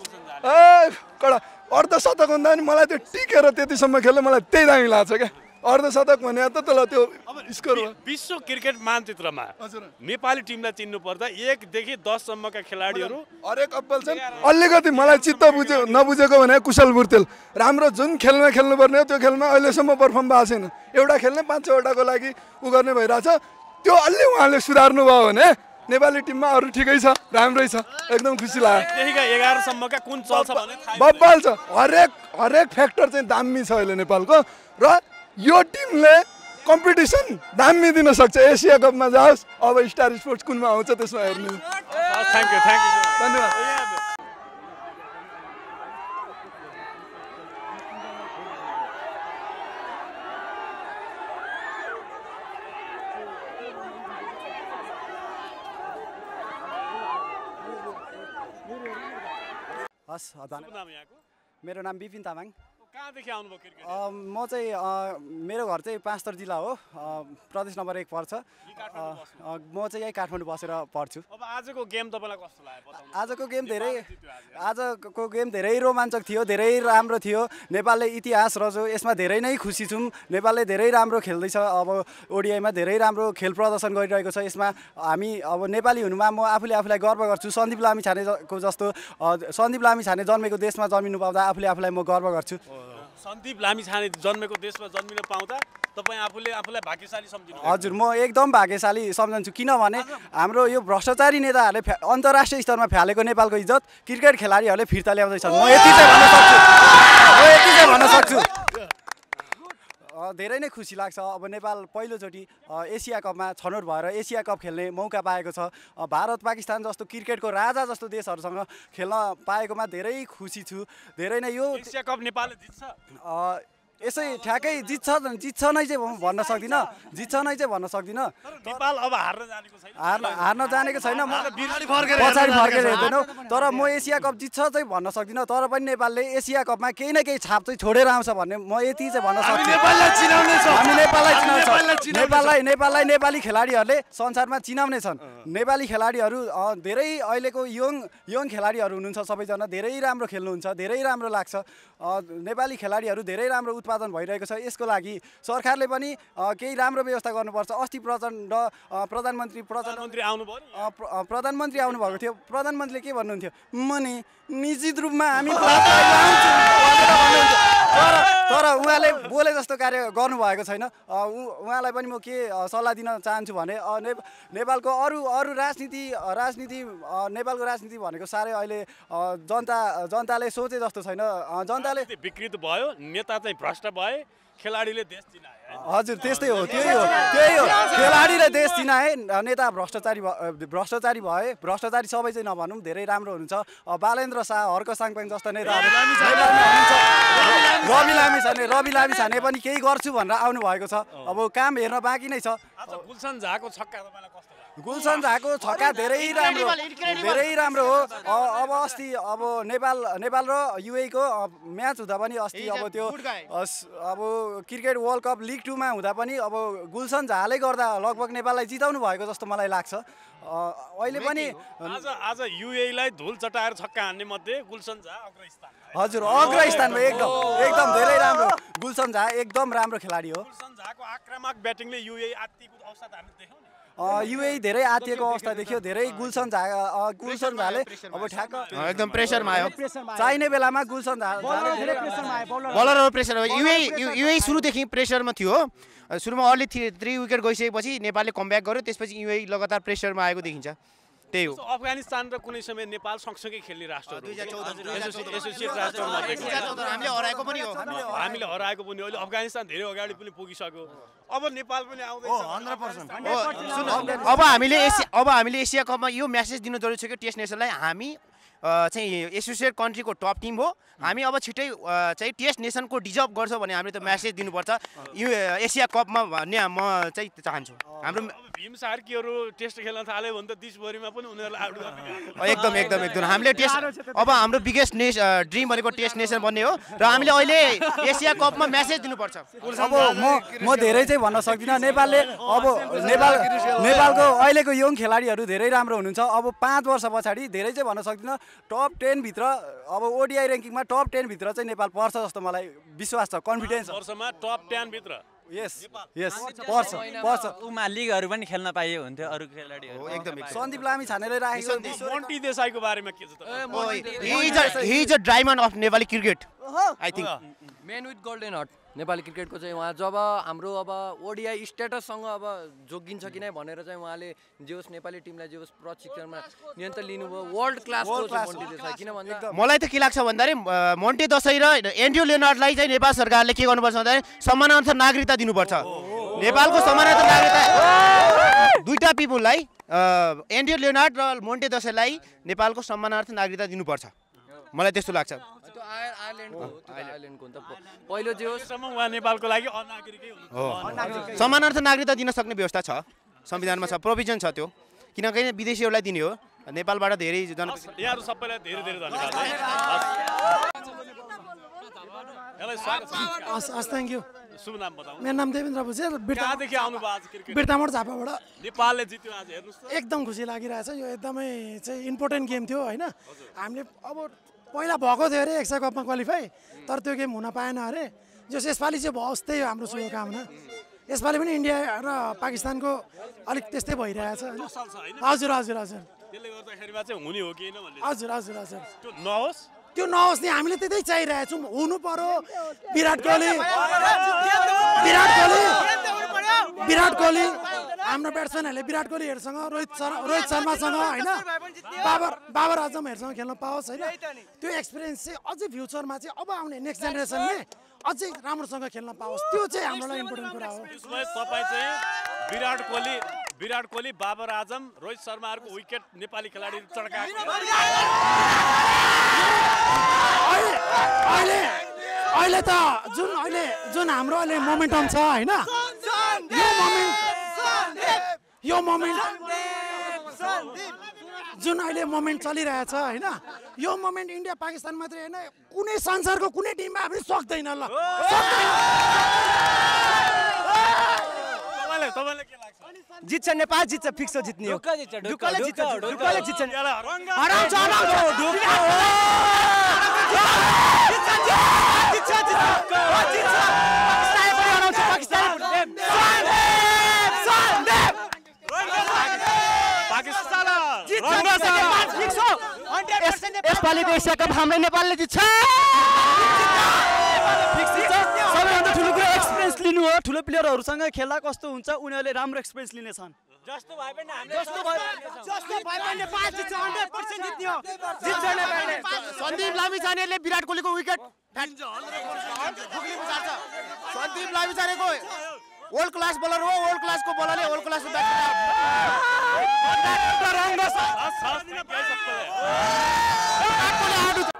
कडा अर्ध शतक भन्दा पनि मलाई त्यो टिकेर त्यतिसम्म खेल्नु मलाई त्यही दामी लाग्छ क्या अर्ध शतक भने त तल त्यो स्कोर विश्व क्रिकेट मानचित्रमा नेपाली टिमलाई चिन्नु पर्दा एकदेखि दससम्मका खेलाडीहरू हरेक अब्बल छन्। अलिकति मलाई चित्त बुझ्यो नबुझेको भने कुशल बुर्तेल। राम्रो जुन खेलमा खेल्नुपर्ने हो त्यो खेलमा अहिलेसम्म पर्फर्म भएको छैन। एउटा खेल्ने पाँच छवटाको लागि उ गर्ने भइरहेछ। त्यो अलि उहाँले सुधार्नु भयो भने नेपाली टिममा अरू ठिकै छ राम्रै छ। एकदम खुसी लाग्यो। एघारसम्मका कुन चल्छ बब्बाल छ। हरेक हरेक फ्याक्टर चाहिँ दामी छ अहिले नेपालको। र यो टिमले कम्पिटिसन दामी दिन सक्छ। एसिया कपमा जाओस्। अब स्टार स्पोर्ट्स कुनमा आउँछ त्यसमा हेर्नु। थ्याङ्क यू थ्याङ्क यू धन्यवाद। हस् धन्यवाद मेरो नाम विपिन तामाङ। कहाँदेखि आउनुभयो क्रिकेट म चाहिँ मेरो घर चाहिँ पाँचथर जिल्ला हो। प्रदेश नम्बर एक पर्छ। म चाहिँ यहीँ काठमाडौँ बसेर पढ्छु। अब आजको गेम तपाईँलाई कस्तो लाग्यो आजको गेम धेरै आजको गेम धेरै रोमाञ्चक थियो धेरै राम्रो थियो। नेपालले इतिहास रच्यो यसमा धेरै नै खुसी छौँ। नेपालले धेरै राम्रो खेल्दैछ। अब ओडिआईमा धेरै राम्रो खेल प्रदर्शन गरिरहेको छ। यसमा हामी अब नेपाली हुनुमा म आफूले आफूलाई गर्व गर्छु। सन्दीप लामी छानेको जस्तो सन्दीप लामी छाने जन्मेको देशमा जन्मिनु पाउँदा आफूले आफूलाई म गर्व गर्छु। सन्दीप लामी छाने जन्मेको देशमा जन्मिन पाउँदा तपाईँ आफूले आफूलाई भाग्यशाली सम्झिनु हजुर म एकदम भाग्यशाली सम्झन्छु किनभने हाम्रो यो भ्रष्टाचारी नेताहरूले फ्या अन्तर्राष्ट्रिय स्तरमा फ्यालेको नेपालको इज्जत क्रिकेट खेलाडीहरूले फिर्ता ल्याउँदैछन्। म यति चाहिँ भन्न सक्छु। म यति चाहिँ भन्न सक्छु। धेरै नै खुसी लाग्छ। अब नेपाल पहिलोचोटि एसिया कपमा छनौट भएर एसिया कप खेल्ने मौका पाएको छ। भारत पाकिस्तान जस्तो क्रिकेटको राजा जस्तो देशहरूसँग खेल्न पाएकोमा धेरै खुसी छु। धेरै नै यो एसिया कप नेपालले जित्छ? यसै ठ्याक्कै जित्छ जित्छ नै चाहिँ भन्न सक्दिनँ। जित्छ नै चाहिँ भन्न सक्दिनँ। नेपाल अब हार्न जानेको छैन। हार्न हार्न जानेको छैन। म पछाडि फर्केर हेर्दैनौ। तर म एसिया कप जित्छ चाहिँ भन्न सक्दिनँ। तर पनि नेपालले एसिया कपमा केही न केही छाप चाहिँ छोडेर आउँछ भन्ने म यति चाहिँ भन्न सक्छु। नेपाललाई। हामी नेपाललाई नेपाललाई चिनाउँछौँ। नेपाललाई नेपाललाई नेपाली खेलाडीहरूले संसारमा चिनाउने छन्। नेपाली खेलाडीहरू धेरै अहिलेको यङ यङ खेलाडीहरू हुनुहुन्छ सबैजना। धेरै राम्रो खेल्नुहुन्छ धेरै राम्रो लाग्छ। नेपाली खेलाडीहरू धेरै राम्रो उत्पादन भइरहेको छ। यसको लागि सरकारले पनि केही राम्रो व्यवस्था गर्नुपर्छ। अस्ति प्रचण्ड प्रधानमन्त्री प्रधानमन्त्री आउनुभयो नि। अ, प्र- अ, प्रधानमन्त्री आउनुभएको थियो। प्रधानमन्त्रीले के भन्नुहुन्थ्यो? म नि निश्चित रूपमा हामी तर *laughs* तर उहाँले बोले जस्तो कार्य गर्नुभएको छैन। उहाँलाई पनि म के सल्लाह दिन चाहन्छु भने ने नेपालको अरू अरू राजनीति राजनीति नेपालको राजनीति भनेको साह्रै अहिले जनता जनताले सोचे जस्तो छैन। जनताले विकृत भयो नेता चाहिँ भ्रष्ट भए खेलाडीले देश चिनाए? हजुर त्यस्तै हो त्यही हो त्यही हो। खेलाडीले देश चिनाए नेता भ्रष्टाचारी भ्रष्टाचारी भए भ्रष्टाचारी सबै चाहिँ नभनौँ धेरै राम्रो हुनुहुन्छ। बालेन्द्र शाह हर्क साङपाङ जस्तो नेताहरू। रवि लामी छाने रवि लामी छाने पनि केही गर्छु भनेर आउनु भएको छ अब काम हेर्न बाँकी नै छ। आज गुलसन झाको छक्का तपाईँलाई कस्तो लाग्यो? गुलसन झाको छक्का धेरै राम्रो धेरै राम्रो हो। अब अस्ति अब नेपाल नेपाल र युएको म्याच हुँदा पनि अस्ति अब त्यो अब क्रिकेट वर्ल्ड कप लिग टूमा हुँदा पनि अब गुलसन झाले गर्दा लगभग नेपाललाई जिताउनु भएको जस्तो मलाई लाग्छ। अ, अहिले पनि आज आज युएलाई धुल चटाएर छक्का हान्ने मध्ये गुलसन झा अग्रस्थान। हजुर अग्र स्थानमा एकदम एकदम धेरै राम्रो। गुलसन झा एकदम राम्रो खेलाडी हो। गुलसन झाको आक्रामक ब्याटिङले युए आत्तिको अवस्था त हामीले देख्यौँ। युए धेरै आतिएको अवस्था देखियो धेरै गुलसन झा गुलसन झाले। अब ठ्याक्क एकदम प्रेसरमा आयो चाहिने बेलामा गुलसन झा बलरहरू प्रेसर युए युए सुरुदेखि प्रेसरमा थियो हो। सुरुमा अर्ली थ्री थ्री विकेट गइसकेपछि नेपालले कमब्याक गर्यो त्यसपछि युए लगातार प्रेसरमा आएको देखिन्छ। त्यही हो। अफगानिस्तान र कुनै समय नेपाल सँगसँगै खेल्ने राष्ट्रहरू एसोसिएट हामीले हराएको पनि हो। हामीले हराएको पनि हो। अहिले अफगानिस्तान धेरै अगाडि पनि पुगिसक्यो। अब नेपाल पनि आउँदैछ। अब हामीले एसिया अब हामीले एसिया कपमा यो म्यासेज दिनु जरुरी छ कि टेस्ट नेसनलाई हामी चाहिँ एसोसिएट कन्ट्रीको टप टिम हो। हामी अब छिटै चाहिँ टेस्ट नेसनको डिजर्भ गर्छ भने हामीले त्यो म्यासेज दिनुपर्छ। यो एसिया कपमा भन्ने म चाहिँ चाहन्छु। हाम्रो भीम सार्कीहरू टेस्ट खेल्न थाल्यो भने त दिसभरिमा पनि उनीहरूलाई आउट एकदम एकदम एकदम। हामीले टेस्ट अब हाम्रो बिगेस्ट नेस ड्रिम भनेको टेस्ट नेसन बन्ने हो। र हामीले अहिले एसिया कपमा म्यासेज दिनुपर्छ। अब म म धेरै चाहिँ भन्न सक्दिनँ। नेपालले अब नेपाल नेपालको अहिलेको यङ खेलाडीहरू धेरै राम्रो हुनुहुन्छ। अब पाँच वर्ष पछाडि धेरै चाहिँ भन्न सक्दिनँ। टप टेनभित्र अब ओडिआई ऱ्याङ्किङमा टप टेनभित्र चाहिँ नेपाल पर्छ जस्तो मलाई विश्वास छ कन्फिडेन्स छ। वर्षमा टप टेनभित्र यस यस पर्छ पर्छ। उमा लिगहरू पनि खेल्न पाइयो हुन्थ्यो अरू खेलाडीहरू। एकदम एकदम। सन्दीप लामी छानेर राखेको मन्टी देसाईको बारेमा के छ त? He is a diamond of Nepali cricket I think men with golden heart Nepali क्रिकेटको चाहिँ उहाँ जब हाम्रो अब ओडिआई स्ट्याटससँग अब जोगिन्छ कि नै भनेर चाहिँ उहाँले जे होस् नेपाली टिमलाई जे होस् प्रशिक्षणमा नियन्त्रण लिनुभयो। वर्ल्ड क्लासको मन्टी देसाई किन भन्दा मलाई त के लाग्छ भन्दाखेरि मोन्टे दसैँ र एन्ड्रु लेनार्डलाई चाहिँ नेपाल सरकारले के गर्नुपर्छ भन्दाखेरि समानार्थ नागरिकता दिनुपर्छ। नेपालको समानार्थ नागरिकता दुईटा पिपुललाई अ, एन्ड्रु लेनार्ड र मोन्टे दसैँलाई नेपालको सम्मानार्थ नागरिकता दिनुपर्छ। मलाई त्यस्तो लाग्छ। पहिलो जे उहाँ नेपालको लागि समानार्थ नागरिकता दिन सक्ने व्यवस्था छ। संविधानमा छ प्रोभिजन छ त्यो। किनकि विदेशीहरूलाई दिने हो। नेपालबाट धेरै जन यहाँहरू सबैलाई धेरै धेरै धन्यवाद। है यसलाई स्वागत छ। हस् हस् थ्याङ्क यू शुभ नाम बताउनु मेरो नाम देवेन्द्र भुजेल बिर्तामोड झापाबाट। नेपालले जित्यो आज हेर्नुहोस् एकदम खुसी लागिरहेछ। यो एकदमै चाहिँ इम्पोर्टेन्ट गेम थियो होइन? हामीले अब पहिला भएको थियो अरे एक्सा कपमा क्वालिफाई तर त्यो गेम हुन पाएन अरे जस यसपालि चाहिँ भयो त्यही हो हाम्रो शुभकामना यसपालि पनि इन्डिया र पाकिस्तानको अलिक त्यस्तै भइरहेछ हजुर हजुर हजुर हजुर हजुर हजुर त्यो नहोस् त्यो नहोस् नि हामीले त्यतै चाहिरहेछौँ हुनु पर्यो विराट कोहली विराट कोहली विराट कोहली हाम्रो ब्याट्सम्यानहरूले विराट कोहलीहरूसँग रोहित शर्मा रोहित शर्मासँग होइन बाबर बाबर आजमहरूसँग खेल्न पाओस् होइन। त्यो एक्सपिरियन्स चाहिँ अझै फ्युचरमा चाहिँ अब आउने नेक्स्ट जेनेरेसनले अझै राम्रोसँग खेल्न पाओस्। त्यो चाहिँ हाम्रो लागि इम्पोर्टेन्ट कुरा हो। तपाईँ चाहिँ विराट कोहली विराट कोहली बाबर आजम रोहित शर्माहरूको विकेट नेपाली खेलाडी चड्काएको अहिले अहिले त जुन अहिले जुन हाम्रो अहिले मोमेन्टम छ होइन? यो मोमेन्ट यो मोमेन्ट जुन अहिले मोमेन्ट चलिरहेछ होइन? यो मोमेन्ट इन्डिया पाकिस्तान मात्रै होइन कुनै संसारको कुनै टिममा पनि सक्दैन ल। तपाईँले तपाईँले के लाग्छ? जित्छ नेपाल जित्छ फिक्स हो जित्ने हो। जित्छ, ढुक्क, ढुक्कले जित्छ ढुक्क, ढुक्कले ढुक्क। जित्छ रङ्ग हराउँछ हराउँछ ढुक्क जित्छ जित्छ जित्छ जित्छ पाकिस्तान पनि हराउँछ पाकिस्तान सन्दीप पाकिस्तान जित्छ नेपाल फिक्स हो यसपालि एसिया कप हाम्रै नेपालले जित्छ सबैभन्दा ठुलो कुरा एक्सपिरियन्स लिनु हो। ठुलो प्लेयरहरूसँग खेल्दा कस्तो हुन्छ उनीहरूले राम्रो एक्सपिरियन्स लिनेछन्। जस्तो भए पनि जस्तो भए जस्तो भए पनि नेपाल जित्छ 100% जित्ने हो। जित्छ नेपालले। सन्दीप लामिछानेले विराट कोहलीको विकेट सन्दीप लामिछानेको वर्ल्ड क्लास बलर हो वर्ल्ड क्लासको बलरले वर्ल्ड क्लासको ब्याट्सम्यान हस्, हस्,